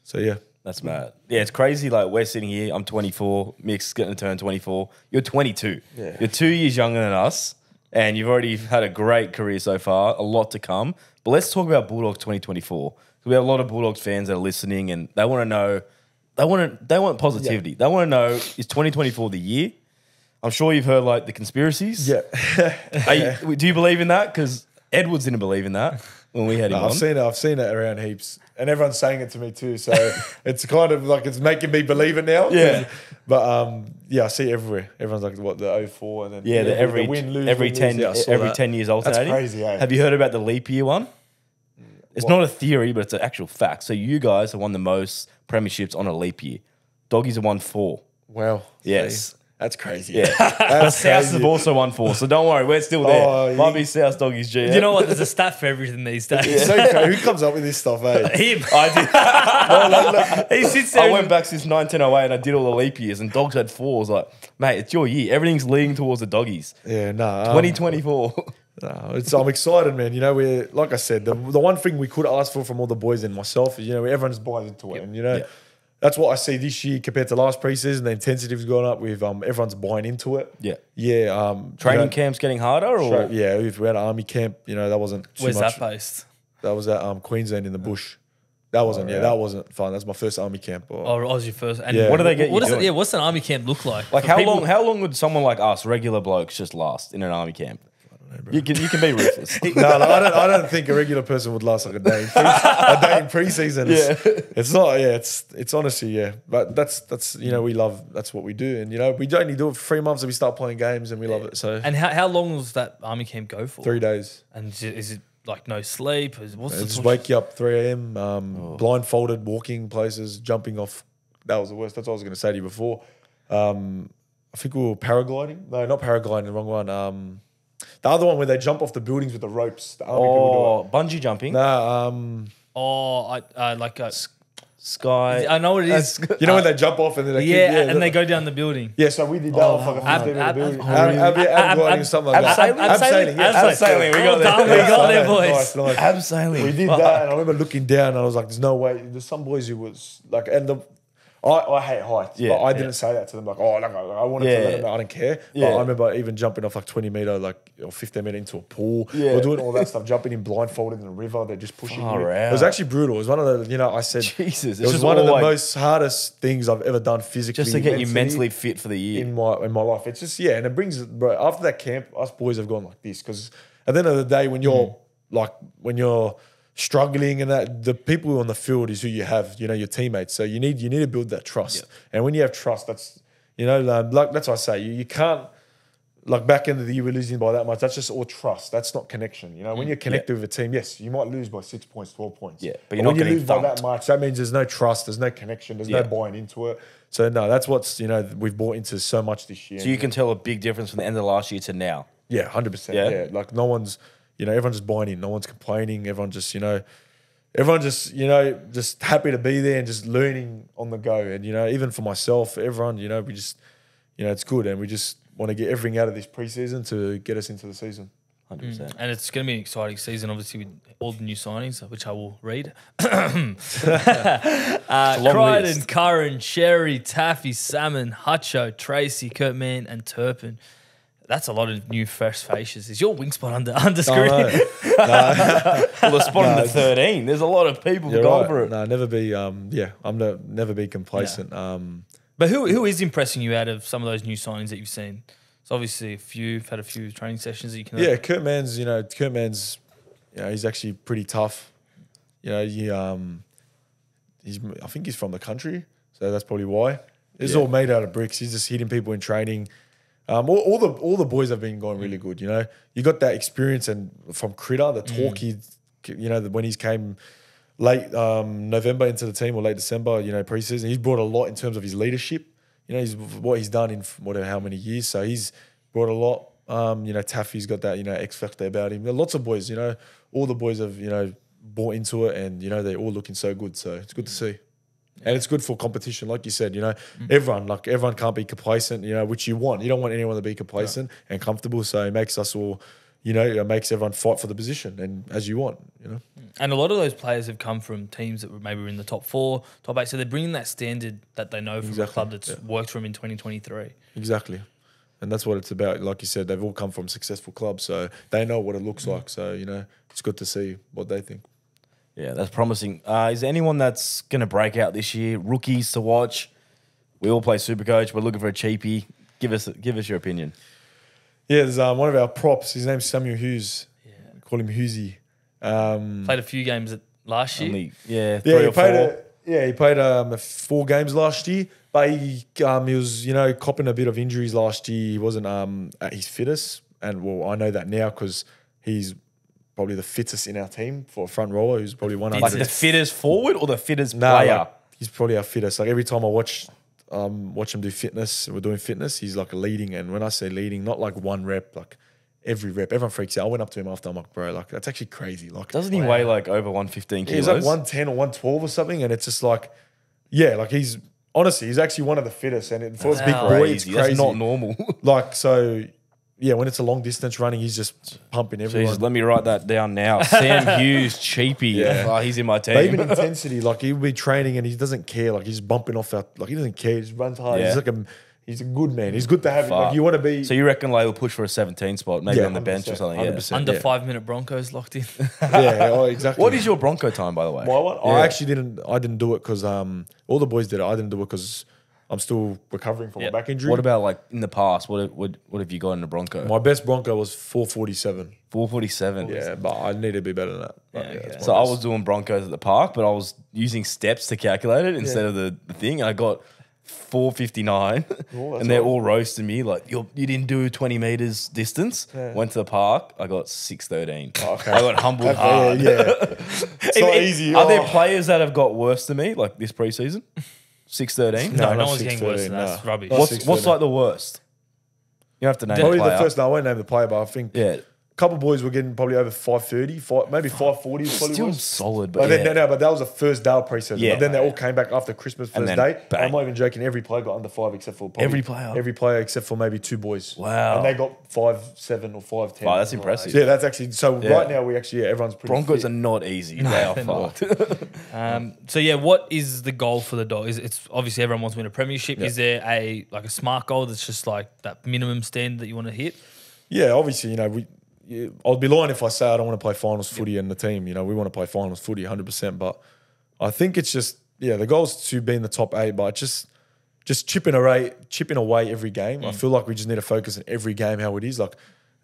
So yeah, That's mad. Yeah, it's crazy. Like we're sitting here. I'm 24. Mick's getting to turn 24. You're 22. Yeah. You're two years younger than us, and you've already had a great career so far. A lot to come. But let's talk about Bulldogs 2024. We have a lot of Bulldogs fans that are listening, and they want to know. They want to. They want positivity. They want to know is 2024 the year? I'm sure you've heard like the conspiracies. yeah. <laughs> Are you- do you believe in that? Because Edwards didn't believe in that when we had him I've on. seen it. I've seen it around heaps, and everyone's saying it to me too. So <laughs> it's kind of like it's making me believe it now. Yeah. But um, yeah, I see it everywhere. Everyone's like, what the 04 and then Yeah, the every win, lose, every win, lose. ten Yeah, every that. ten years alternating. crazy, eh? Have you heard about the leap year one? It's What? not a theory, but it's an actual fact. So you guys have won the most premierships on a leap year. Doggies have won four. Wow. Yes. See, That's crazy. Yeah. <laughs> That's Souths crazy. have also won four. So don't worry, we're still there. Oh, Might you- be South Doggies G. You know what? There's a stat for everything these days. It's so crazy. Who comes up with this stuff, eh? <laughs> Him. I did. <laughs> He sits there. I and- went back since 1908 and I did all the leap years, and dogs had four. I was like, mate, it's your year. Everything's leading towards the doggies. Yeah, no. Um, 2024. No, it's, I'm excited, man. You know, we're like I said, the, the one thing we could ask for from all the boys and myself is, you know, everyone's buying into it, and you know, Yep. that's what I see this year compared to last preseason. The intensity's gone up. With um, everyone's buying into it. Yeah. yeah. Um, Training you know, camp's getting harder, or straight- yeah, if we had an army camp, you know, that wasn't too Where's much. that based? That was at um, Queensland in the bush. That wasn't, yeah, that wasn't fun. That's my first army camp. Or, Oh, I was your first. And Yeah. What do they get What you is it? doing? Yeah, what's an army camp look like? like For how people- long? How long would someone like us, regular blokes, just last in an army camp? You can you can be ruthless. <laughs> no, like, I don't. I don't think a regular person would last like a day. In pre- a day in preseason. It's, it's not. Yeah, it's it's honestly yeah. But that's that's you know we love that's what we do, and you know we only do it for three months and we start playing games and we love it. So And how, how long does that army camp go for? three days. And is it like no sleep? Is, what's And the wake you up three a.m. Oh. Um, blindfolded, walking places, jumping off. That was the worst. That's what I was going to say to you before. Um, I think we were paragliding. No, not paragliding. The wrong one. Um, the other one where they jump off the buildings with the ropes. The army Oh, people bungee jumping, do it. Nah, um, Oh, I uh, like a, sky. I know what it is. <laughs> you know when they jump off and then they keep- yeah, the- and they go down the building. Yeah, so we did that off like a ab- 15 ab- meter building. ab- Ab- ab- ab- ab- gliding, ab- something like that. abseiling, Abseiling, yeah. abseiling, we got Well there. done, we got there, Nice, boys. nice. Abseiling. We did that, and I remember looking down, and I was like, "There's no way." There's some boys who was like, and the, I, I hate heights, Yeah, but I didn't yeah. say that to them. Like, oh, like, I wanted yeah, to let them know. I don't care. Yeah. But I remember even jumping off like 20 meter, like or 15 meter into a pool. Yeah. We're doing all that stuff, jumping in blindfolded in the river. They're just pushing Far you. out. It was actually brutal. It was one of the, you know, I said, Jesus, it was one of the like- most hardest things I've ever done physically. just to get you mentally fit for the year. in my in my life. It's just yeah, and it brings bro. After that camp, us boys have gone like this because at the end of the day, when you're mm. like when you're struggling and that the people on the field is who you have, you know, your teammates. So you need you need to build that trust, and when you have trust, that's you know, um, like that's what I say. You, you can't. Like back end of the year, we're losing by that much. That's just all trust. That's not connection. You know, when you're connected with a team, yes, you might lose by six points, twelve points. Yeah, but you're when not you getting lose by that much, that means there's no trust, there's no connection, there's Yeah. no buying into it. So no, that's what's you know we've bought into so much this year. So you can tell a big difference from the end of last year to now. Yeah, hundred percent. Yeah, like no one's, you know, everyone's just buying in. No one's complaining. Everyone just, you know, everyone just, you know, just happy to be there and just learning on the go. And you know, even for myself, everyone, you know, we just, you know, it's good, and we just want to get everything out of this preseason to get us into the season. Hundred percent. And it's going to be an exciting season, obviously, with all the new signings, which I will read. <laughs> <laughs> uh, Crichton, list. Curran, Xerri, Taaffe, Salmon, Hutcho, Tracey, Kurtman, and Turpin. That's a lot of new fresh faces. Is your wing spot under <laughs> under screen? <laughs> Well, the spot in the thirteen. There's a lot of people going right. for it. No, never be. Um, yeah, I'm no, never be complacent. Um, But who who is impressing you out of some of those new signings that you've seen? So obviously a few. You've had a few training sessions that you can. Yeah, Kurt Mann's, you know, Kurt Mann's, you know, he's actually pretty tough. You know, he, um, he's, I think he's from the country, so that's probably why. It's all made out of bricks. He's just hitting people in training. Um, all, all the all the boys have been going really good. You know, you got that experience and from Critter, the talk he, you know, when he's came late um, November into the team or late December, you know, preseason, he's brought a lot in terms of his leadership. You know, he's what he's done in whatever how many years. So he's brought a lot. Um, you know, Taaffe's got that you know X factor about him. There are lots of boys. You know, all the boys have you know bought into it, and you know they're all looking so good. So it's good to see. And it's good for competition, like you said. You know, mm. everyone like everyone can't be complacent. You know, which you want. You don't want anyone to be complacent and comfortable. So it makes us all, you know, it makes everyone fight for the position and as you want. You know. Mm. And a lot of those players have come from teams that were maybe were in the top four, top eight. So they're bringing that standard that they know from Exactly, a club that's worked for them in 2023. Exactly. And that's what it's about. Like you said, they've all come from successful clubs, so they know what it looks mm. like. So, you know, it's good to see what they think. Yeah, that's promising. Uh, is there anyone that's going to break out this year? Rookies to watch? We all play Supercoach. We're looking for a cheapie. Give us give us your opinion. Yeah, there's um, one of our props. His name's Samuel Hughes. Call him Hughesy. Um, Played a few games at last year. Only yeah, three yeah, or he played. four. A, yeah, he played um, four games last year, but he um, he was you know copping a bit of injuries last year. He wasn't um, at his fittest, and well, I know that now because he's probably the fittest in our team for a front rower. Who's probably one like the fittest forward or the fittest Nah, player? like, he's probably our fittest. Like every time I watch um watch him do fitness, we're doing fitness, he's like a leading. And when I say leading, not like one rep, like every rep. Everyone freaks out. I went up to him after I'm like, bro, like that's actually crazy. Like Doesn't he weigh like over one fifteen kilos? he's like 110 or 112 or something, and it's just like, yeah, like he's honestly, he's actually one of the fittest. And it, for a big boy, it's crazy. crazy. That's not normal. <laughs> like so yeah, when it's a long distance running, he's just pumping everyone. Jesus, let me write that down now. Sam <laughs> Hughes, cheapy. Yeah. <laughs> Oh, he's in my But even intensity, like he'll be training and he doesn't care. Like he's bumping off out. Like he doesn't care. He just runs hard. Yeah. He's like a he's a good man. He's good to have. Like you want to be. So you reckon like he'll push for a 17 spot, maybe Yeah, on the bench or something? Yeah. Under yeah. five minute Broncos locked in. <laughs> yeah, oh, exactly. What is your Bronco time, by the way? my one? Yeah. I actually didn't. I didn't do it because um all the boys did it. I didn't do it because I'm still recovering from Yep. my back injury. What about like in the past? What what what have you got in the Bronco? my best Bronco was 447. 447. Yeah, but I need to be better than that. Yeah, yeah, okay. So my I was doing Broncos at the park, but I was using steps to calculate it instead of the, the thing, and I got 459, <laughs> Oh, and they're all right. all roasting me like you you didn't do 20 meters distance. Yeah. Went to the park, I got 613. Okay. <laughs> I got humbled Okay, hard. yeah, yeah. <laughs> it's not If- easy. Are there Oh. players that have got worse than me, like this preseason? 613. No, No, no, not one's getting worse 6-13, than that. That's no. rubbish. Not What's 6-13. what's like the worst? You have to name Probably the the first. No, I won't name the player, but I think yeah, a couple boys were getting probably over 530, five, maybe 540. Probably still was. solid, but, But yeah. then, no, no, but that was the first day of preseason. Yeah. But then they all came back after Christmas first then day. bang. I'm not even joking. Every player got under five except for probably Every player? Every player except for maybe two boys. Wow. And they got five seven or five ten. Wow, that's impressive. Yeah, that's actually so. Yeah. Right now, we actually yeah, everyone's pretty. Broncos fit. are not easy. they are they're fucked. <laughs> Um, so yeah, what is the goal for the dog? Is it's obviously everyone wants to win a premiership. Is there a like a smart goal that's just like that minimum standard that you want to hit? Yeah, obviously, you know, we. I'd be lying if I say I don't want to play finals footy and the team. You know, we want to play finals footy 100%. But I think it's just, yeah, the goal is to be in the top eight, but just just chipping away, chipping away every game. I mm. feel like we just need to focus on every game how it is. Like,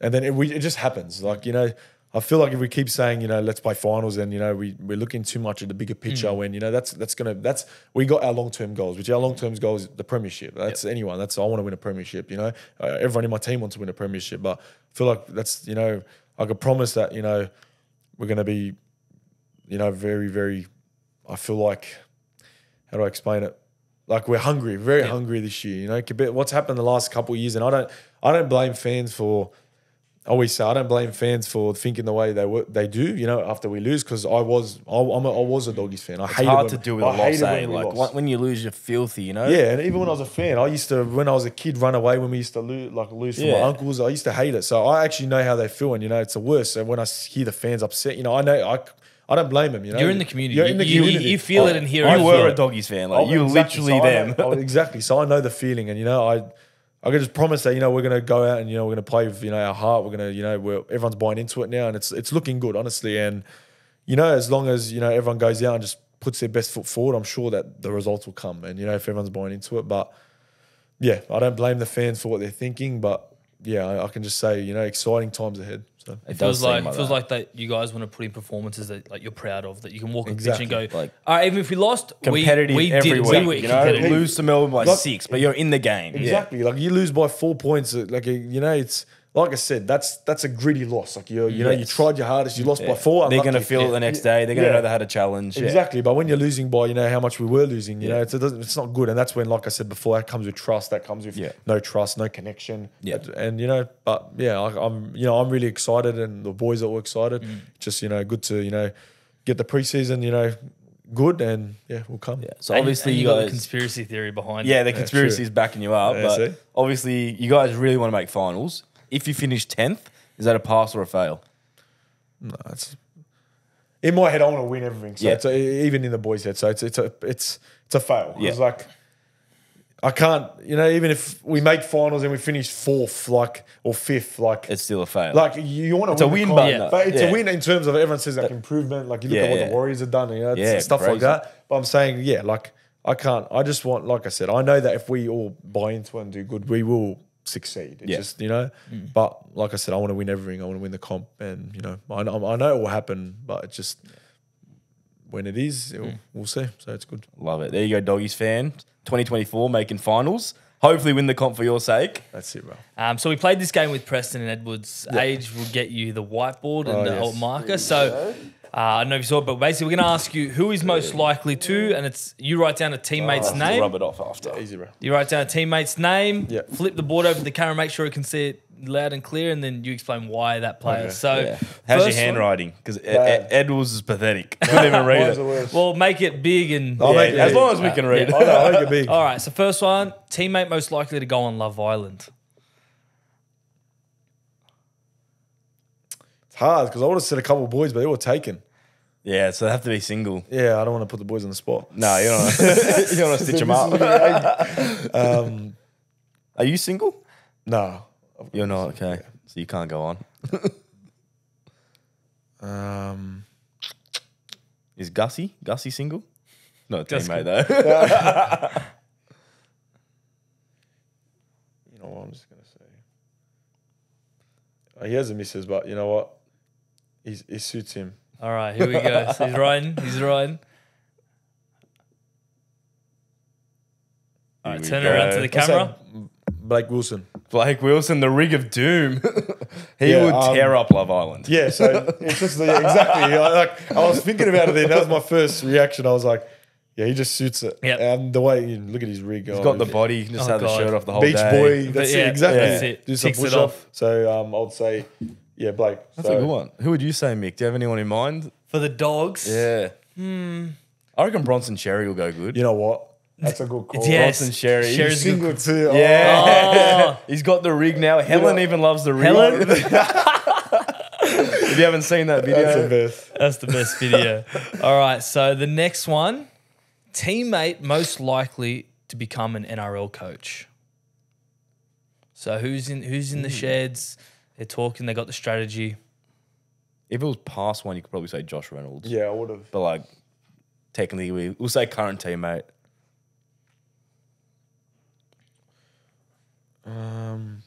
and then it, we, it just happens. Like, you know, I feel like if we keep saying, you know, let's play finals, and you know, we we're looking too much at the bigger picture. When you know, that's that's gonna that's we got our long term goals, which our long term goals is the premiership. That's anyone. That's I want to win a premiership. You know, uh, everyone in my team wants to win a premiership, but I feel like that's you know, I could promise that you know, we're gonna be, you know, very very. I feel like, how do I explain it? Like we're hungry, very hungry this year. You know, what's happened the last couple of years, and I don't, I don't blame fans for. I always say I don't blame fans for thinking the way they were, they do. You know, after we lose, because I was, I, I'm a, I was a doggies fan. I It's hated hard when, to do with a I loss, hated eh? when Like lost. when you lose, you're filthy, you know? Yeah, and even when I was a fan, I used to when I was a kid run away when we used to lose like lose from my uncles. I used to hate it. So I actually know how they feel, and you know it's the worst. So I hear the fans upset, you know I know I, I don't blame them. You know You're in the community. You're in the You- you- community. you feel I- it and hear I it You were a doggies fan. Like Oh, you exactly. literally So them. know- oh, exactly. So I know the feeling, and you know, I I can just promise that you know we're gonna go out and you know we're gonna play with you know our heart. We're gonna you know we're, everyone's buying into it now, and it's it's looking good, honestly. And you know, as long as you know everyone goes out and just puts their best foot forward, I'm sure that the results will come. And you know, if everyone's buying into it, but yeah, I don't blame the fans for what they're thinking, but yeah, I, I can just say you know exciting times ahead. So It It does feels like, like feels that. like that you guys want to put in performances that like you're proud of that you can walk on the pitch and go Like- all right even if we lost competitive we, we every did week. we were you know, lose to Melbourne by Like- six, but you're in the game. Yeah. Exactly. Like you lose by four points. uh, Like you know, it's like I said. That's that's a gritty loss. Like you, you know, you Yes. tried your hardest. You lost Yeah. by four. They're going to unlucky. feel it the next day. They're going to Yeah. know they had a challenge. Yeah. Exactly. But when you're losing by, you know how much we were losing. You Yeah. know, it's, it doesn't, it's not good. And that's when, like I said before, that comes with trust. That comes with Yeah. no trust, no connection. Yeah. And, and, you know, but yeah, I, I'm you know I'm really excited, and the boys are all excited. Mm. Just you know, good to you know get the preseason. You know, good and yeah, we'll come. Yeah. So And- obviously and you got guys. the conspiracy theory behind yeah, it. the conspiracy true. is backing you up. Yeah, but see? obviously, you guys really want to make finals. If you finish 10th, is that a pass or a fail? No, it's in my head. I want to win everything. So Yeah. it's a, even in the boys' head. So it's it's a it's it's a fail. Yeah. It's like I can't. You know, even if we make finals and we finish fourth, like or fifth, like It's still a fail. like you, want to It's a win, win the button, comp, though. but it's Yeah. a win in terms of everyone says like improvement. Like you look Yeah, at what yeah. the Warriors have done, you know, it's Yeah, stuff crazy. like that. But I'm saying, yeah, like I can't. I just want, like I said, I know that if we all buy into it and do good, we will succeed. It's Yeah. just you know, but like I said, I want to win everything. I want to win the comp, and you know, I know, I know it will happen, but it's just when it is, it'll, we'll see. So it's good. Love it. There you go, Doggies fan. 2024 making finals. Hopefully win the comp for your sake. That's it, bro. Um, so we played this game with Preston and Edwards. Age will get you the whiteboard and Oh, the yes. old marker. So uh, I don't know if you saw it, but basically we're going to ask you who is most likely to, and it's you write down a teammate's name. Rub it off after. Easy, bro. You write down a teammate's name. Yeah. Flip the board over to the camera, make sure it can see it loud and clear, and then you explain why that player. Okay. So Yeah. How's your first one- handwriting? Because Bad. Edwards is pathetic. Couldn't even read it. Well, make it big and. Yeah, make it as big. long as we can read. I know, I think it big. All right. So first one, teammate most likely to go on Love Island. Hard because I would have said a couple of boys, but they were taken. Yeah, so they have to be single. Yeah, I don't want to put the boys on the spot. No, you don't. <laughs> you don't want to stitch them up. <laughs> Um, Are you single? no. You're not. Okay, so you can't go on. Um, Is Gussie Gussie single? No, Gussie. teammate though. <laughs> you know what I'm just gonna say. He has a missus, but you know what? He's, it suits him. All right, here we go. So he's riding. He's riding. All right, turn go. around to the Let's say camera. Blake Wilson. Blake Wilson, the rig of doom. <laughs> he Yeah, would um, tear up Love Island. Yeah, so it's just yeah, exactly. <laughs> I, like I was thinking about it then. That was my first reaction. I was like, yeah, he just suits it. Yep. And the way you look at his rig. He's got the body. You can just Oh, have the God. shirt off the whole beach day. boy. That's But it. yeah, Exactly. that's it. Do some Ticks it push up. off. So um, I would say, yeah, Blake. That's so, a good one. Who would you say, Mick? Do you have anyone in mind? For the dogs. Yeah. Hmm. I reckon Bronson Xerri will go good. You know what? That's a good call. Yes. Bronson Xerri. Xerri's good. Single too. Yeah. Oh. <laughs> He's got the rig now. Helen know- even loves the rig. Helen? <laughs> if you haven't seen that video, That's the best. That's the best video. All right, so the next one teammate most likely to become an NRL coach. So who's in who's in the hmm. sheds? They're talking, they got the strategy. if it was past one, you could probably say Josh Reynolds. Yeah, I would have. But like, technically, we, we'll say current teammate. Um,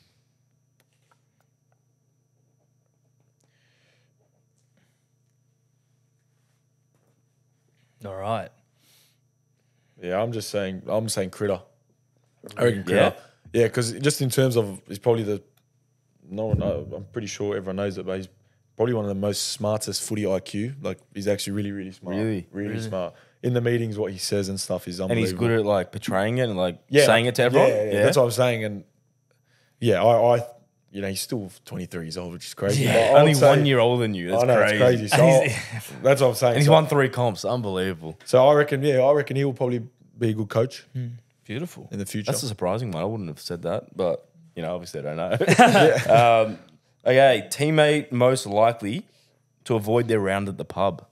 All right. yeah, I'm just saying. I'm saying Critter. I reckon Yeah? Critter. Yeah, because just in terms of, he's probably the. No one. I- I'm pretty sure everyone knows it, but he's probably one of the most smartest footy IQ. Like he's actually really, really smart. Really? really, smart. In the meetings, what he says and stuff is unbelievable. And he's good at like portraying it and like yeah, saying it to everyone. Yeah, yeah, that's what I'm saying. And yeah, I, I you know, he's still 23 years old, which is crazy. Yeah. But Only say- one year older than you. That's I know crazy. it's crazy. So And <laughs> I'll- he's- <laughs> that's what I'm saying. And he's so, won three comps. Unbelievable. so I reckon, yeah, I reckon he will probably be a good coach hmm. Beautiful. in the future. That's a surprising one. I wouldn't have said that, but you know, obviously I don't know. <laughs> <laughs> um, okay, teammate most likely to avoid their round at the pub.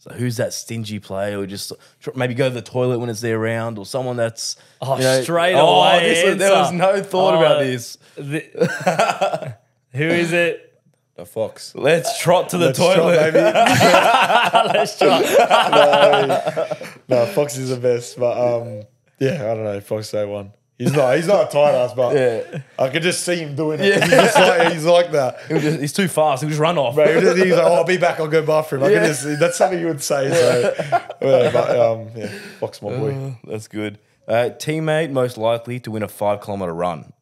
So who's that stingy player who just tr- maybe go to the toilet when it's their round, or someone that's Oh, you know- straight Oh, away this was- there was no thought Oh, about this. The- who is it? the Fox. Let's trot to the Let's toilet. baby. <laughs> Let's try. no, Fox is the best, but um, yeah, I don't know. Fox say one. He's not. He's not a tight ass, but Yeah. I could just see him doing it. He's, just like, he's like that. <laughs> He'll just- he's too fast. He'll just run off. Bro, he's like, <laughs> oh, I'll be back. I'll go bathroom. I Yeah. just, that's something you would say. So, yeah, but um, yeah, Fox, my boy. Uh, That's good. Uh, teammate most likely to win a five kilometer run.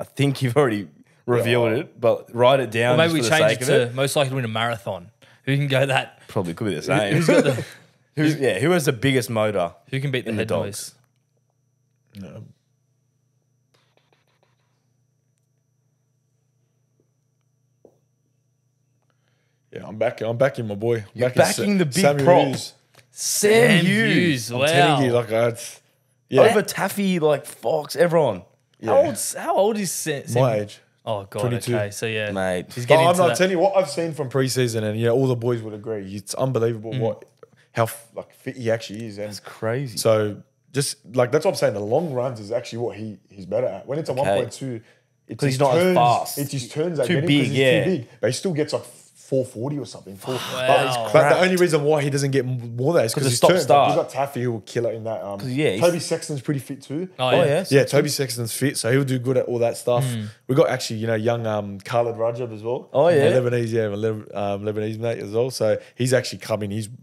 I think you've already revealed Yeah. it, but write it down. Or maybe we just for the change sake it to it. most likely to win a marathon. Who can go that? Probably could be the same. Who's got the? <laughs> Who's, yeah, who has the biggest motor? Who can beat the In the dogs. noise? No. Yeah, I'm backing. I'm backing my boy. I'm You're backing backing the big Sammy prop. Hughes. Sam Hughes. I'm Wow. telling you, like, I, it's, yeah, Over Taaffe, like Fox, everyone. yeah. How old's how old is Sam? my age. Oh god. 22. Okay, so yeah, Mate. he's But getting I'm into not that. telling you what I've seen from preseason, and yeah, all the boys would agree. It's unbelievable Mm. what how like fit he actually is, and That's crazy. so just like that's what I'm saying. The long runs is actually what he he's better at. When it's a Okay. 1.2, it's 'Cause he's his not as fast. It's just turns that Too get big, yeah. too big, but he still gets like 440 or something. Four- Wow. But, but the only reason why he doesn't get more of that is 'Cause because of his stop turns. start. Like, he's got Taaffe who will kill it in that. Um, yeah, Toby Sexton's pretty fit too. Oh, oh, yeah. yeah. Yeah, Toby Sexton's fit, so he'll do good at all that stuff. Hmm. We got actually, you know, young um, Khaled Rajab as well. Oh, yeah? A Lebanese, yeah, a Leb- um, Lebanese mate as well. So he's actually coming. He's like,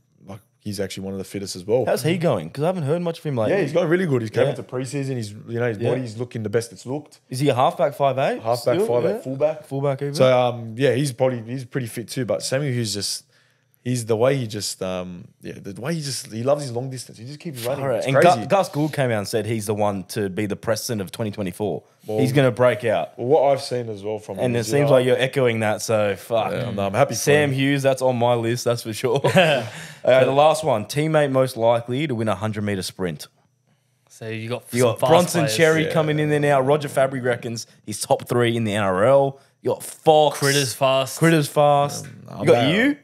he's actually one of the fittest as well. How's he going? Because I haven't heard much of him lately. yeah, he's going really good. He's came Yeah. into preseason. He's, you know, his Yeah. body's looking the best it's looked. Is he a halfback, five eight? Halfback, five eight, fullback. fullback even. So um, yeah, he's probably he's pretty fit too. But Samuel Hughes just. He's the way he just, um, yeah, the way he just, he loves his long distance. He just keeps running. All right. It's And crazy. Gu- Gus Gould came out and said he's the one to be the president of 2024. Well- he's going to break out. well, what I've seen as well from him And it is, you seems know, like you're echoing that. So fuck. yeah, I'm, I'm happy. Sam him. Hughes, that's on my list, that's for sure. <laughs> uh, the last one, teammate most likely to win a 100 meter sprint. So you got You got fast Bronson players. Xerri Yeah. coming in there now. Roger Fabry reckons he's top three in the NRL. You got Fox. Critters fast. Critters fast. I'm you got back. you?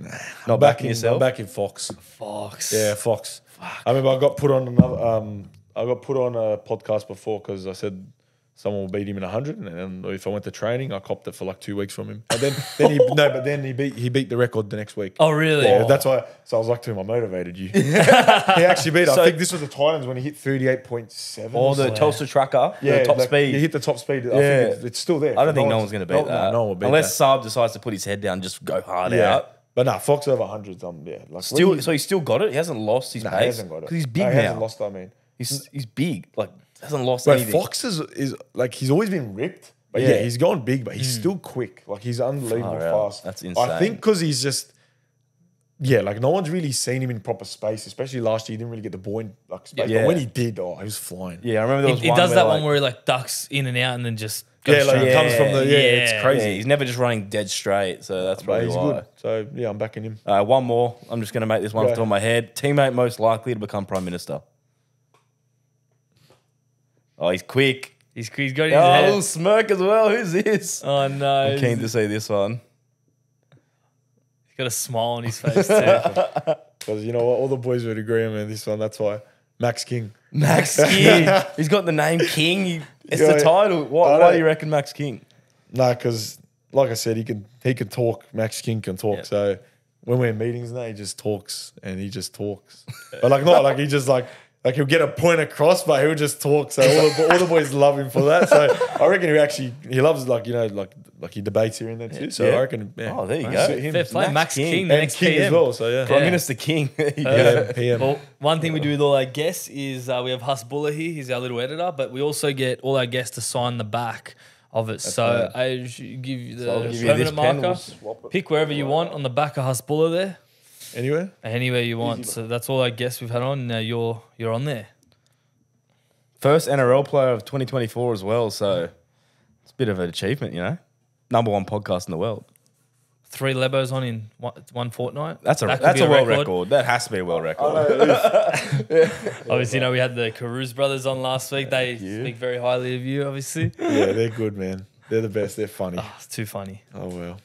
Not I'm backing in- yourself. I'm back in Fox. Fox. Yeah, Fox. I remember I got put on another. Um, I got put on a podcast before because I said someone will beat him in hundred, and then if I went to training, I copped it for like two weeks from him. And then, then he no, but then he beat he beat the record the next week. Oh, really? Yeah, that's why. So I was like to him, I motivated you. <laughs> he actually beat. So- I think this was the Titans when he hit thirty eight point seven. Or the Telstra tracker, the top like, speed. He hit the top speed. I Yeah. think it's, it's still there. I don't think no one's going to beat no, that. No, no one will beat Unless that. Saab decides to put his head down and just go hard Yeah. out. But nah, Fox over hundreds. Um, yeah, like Still, when so he's still got it. He hasn't lost his nah, pace. he hasn't got it Because he's big No, he now. hasn't lost. I mean, He's he's big. Like hasn't lost But anything. Fox is is like he's always been ripped. But yeah, Yeah. he's gone big, but he's still quick. Like he's unbelievable Far out. fast. That's insane. I insane. think because he's just yeah, like no one's really seen him in proper space. Especially last year, he didn't really get the ball in like space. Yeah. But when he did, oh, he was flying. Yeah, I remember there was He, he one does where, that like, one where he like ducks in and out and then just goes Yeah, like straight. he comes from the yeah, Yeah, it's crazy. Yeah, he's never just running dead straight. So that's but probably he's why. good. So yeah, I'm backing him. Uh, one more. I'm just going to make this one off the top of my head. Teammate most likely to become prime minister. Oh, he's quick. He's, he's got his Oh, a head. little smirk as well. Who's this? Oh no! I'm keen to see this one. He's got a smile on his face too. <laughs> Because you know what, all the boys would agree on this one. That's why Max King. Max <laughs> King. he's got the name King. He- it's Yeah, the title. Why, I why don't- do you reckon Max King? Nah, because like I said, he can he can talk. Max King can talk. Yeah. So when we're in meetings now, he just talks and he just talks. But like not like he just like like he'll get a point across, but he'll just talk. So all the, all the boys <laughs> love him for that. So I reckon he actually he loves like you know like like he debates here and there too. So Yeah. I reckon yeah. Oh, there you I go. suit him. Fair play, Max Max King. King, the And next King PM. as well. So yeah. Prime Yeah. Minister King. <laughs> There you. PM, PM. Well, one thing we do with all our guests is uh, we have Hasbulla here. He's our little editor, but we also get all our guests to sign the back of it. so I give you the So give you permanent this pen. marker. We'll swap it. Pick wherever you want on the back of Hasbulla there, Anyway, anywhere you want. So that's all I guess we've had on. Now you're you're on there. First NRL player of 2024 as well. So it's a bit of an achievement, you know. Number one podcast in the world. Three Lebos on in one, one fortnight. That's a That could that's be a world record. That has to be a world record. <laughs> Obviously, you know we had the Carews brothers on last week. They you. speak very highly of you. Obviously, yeah, they're good, man. They're the best. They're funny. oh, it's too funny. Oh well.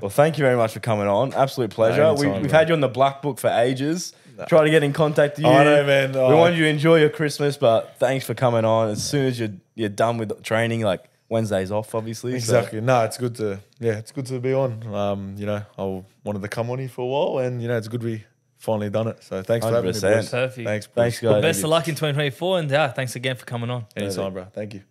Well, thank you very much for coming on. Absolute pleasure. No, we, we've bro. had you on the Black Book for ages. Try to get in contact with you. I know, man. We Oh, wanted you to enjoy your Christmas, but thanks for coming on. As soon as you're you're done with training, like Wednesday's off, obviously. so- Exactly. No, it's good to yeah, it's good to be on. Um, you know, I wanted to come on here for a while, and you know, it's good we finally done it. So thanks for having me. 100%. Perfect. Thanks, Thanks, boys. guys. Best of luck in 2024, and yeah, thanks again for coming on. Anytime, bro. Thank you.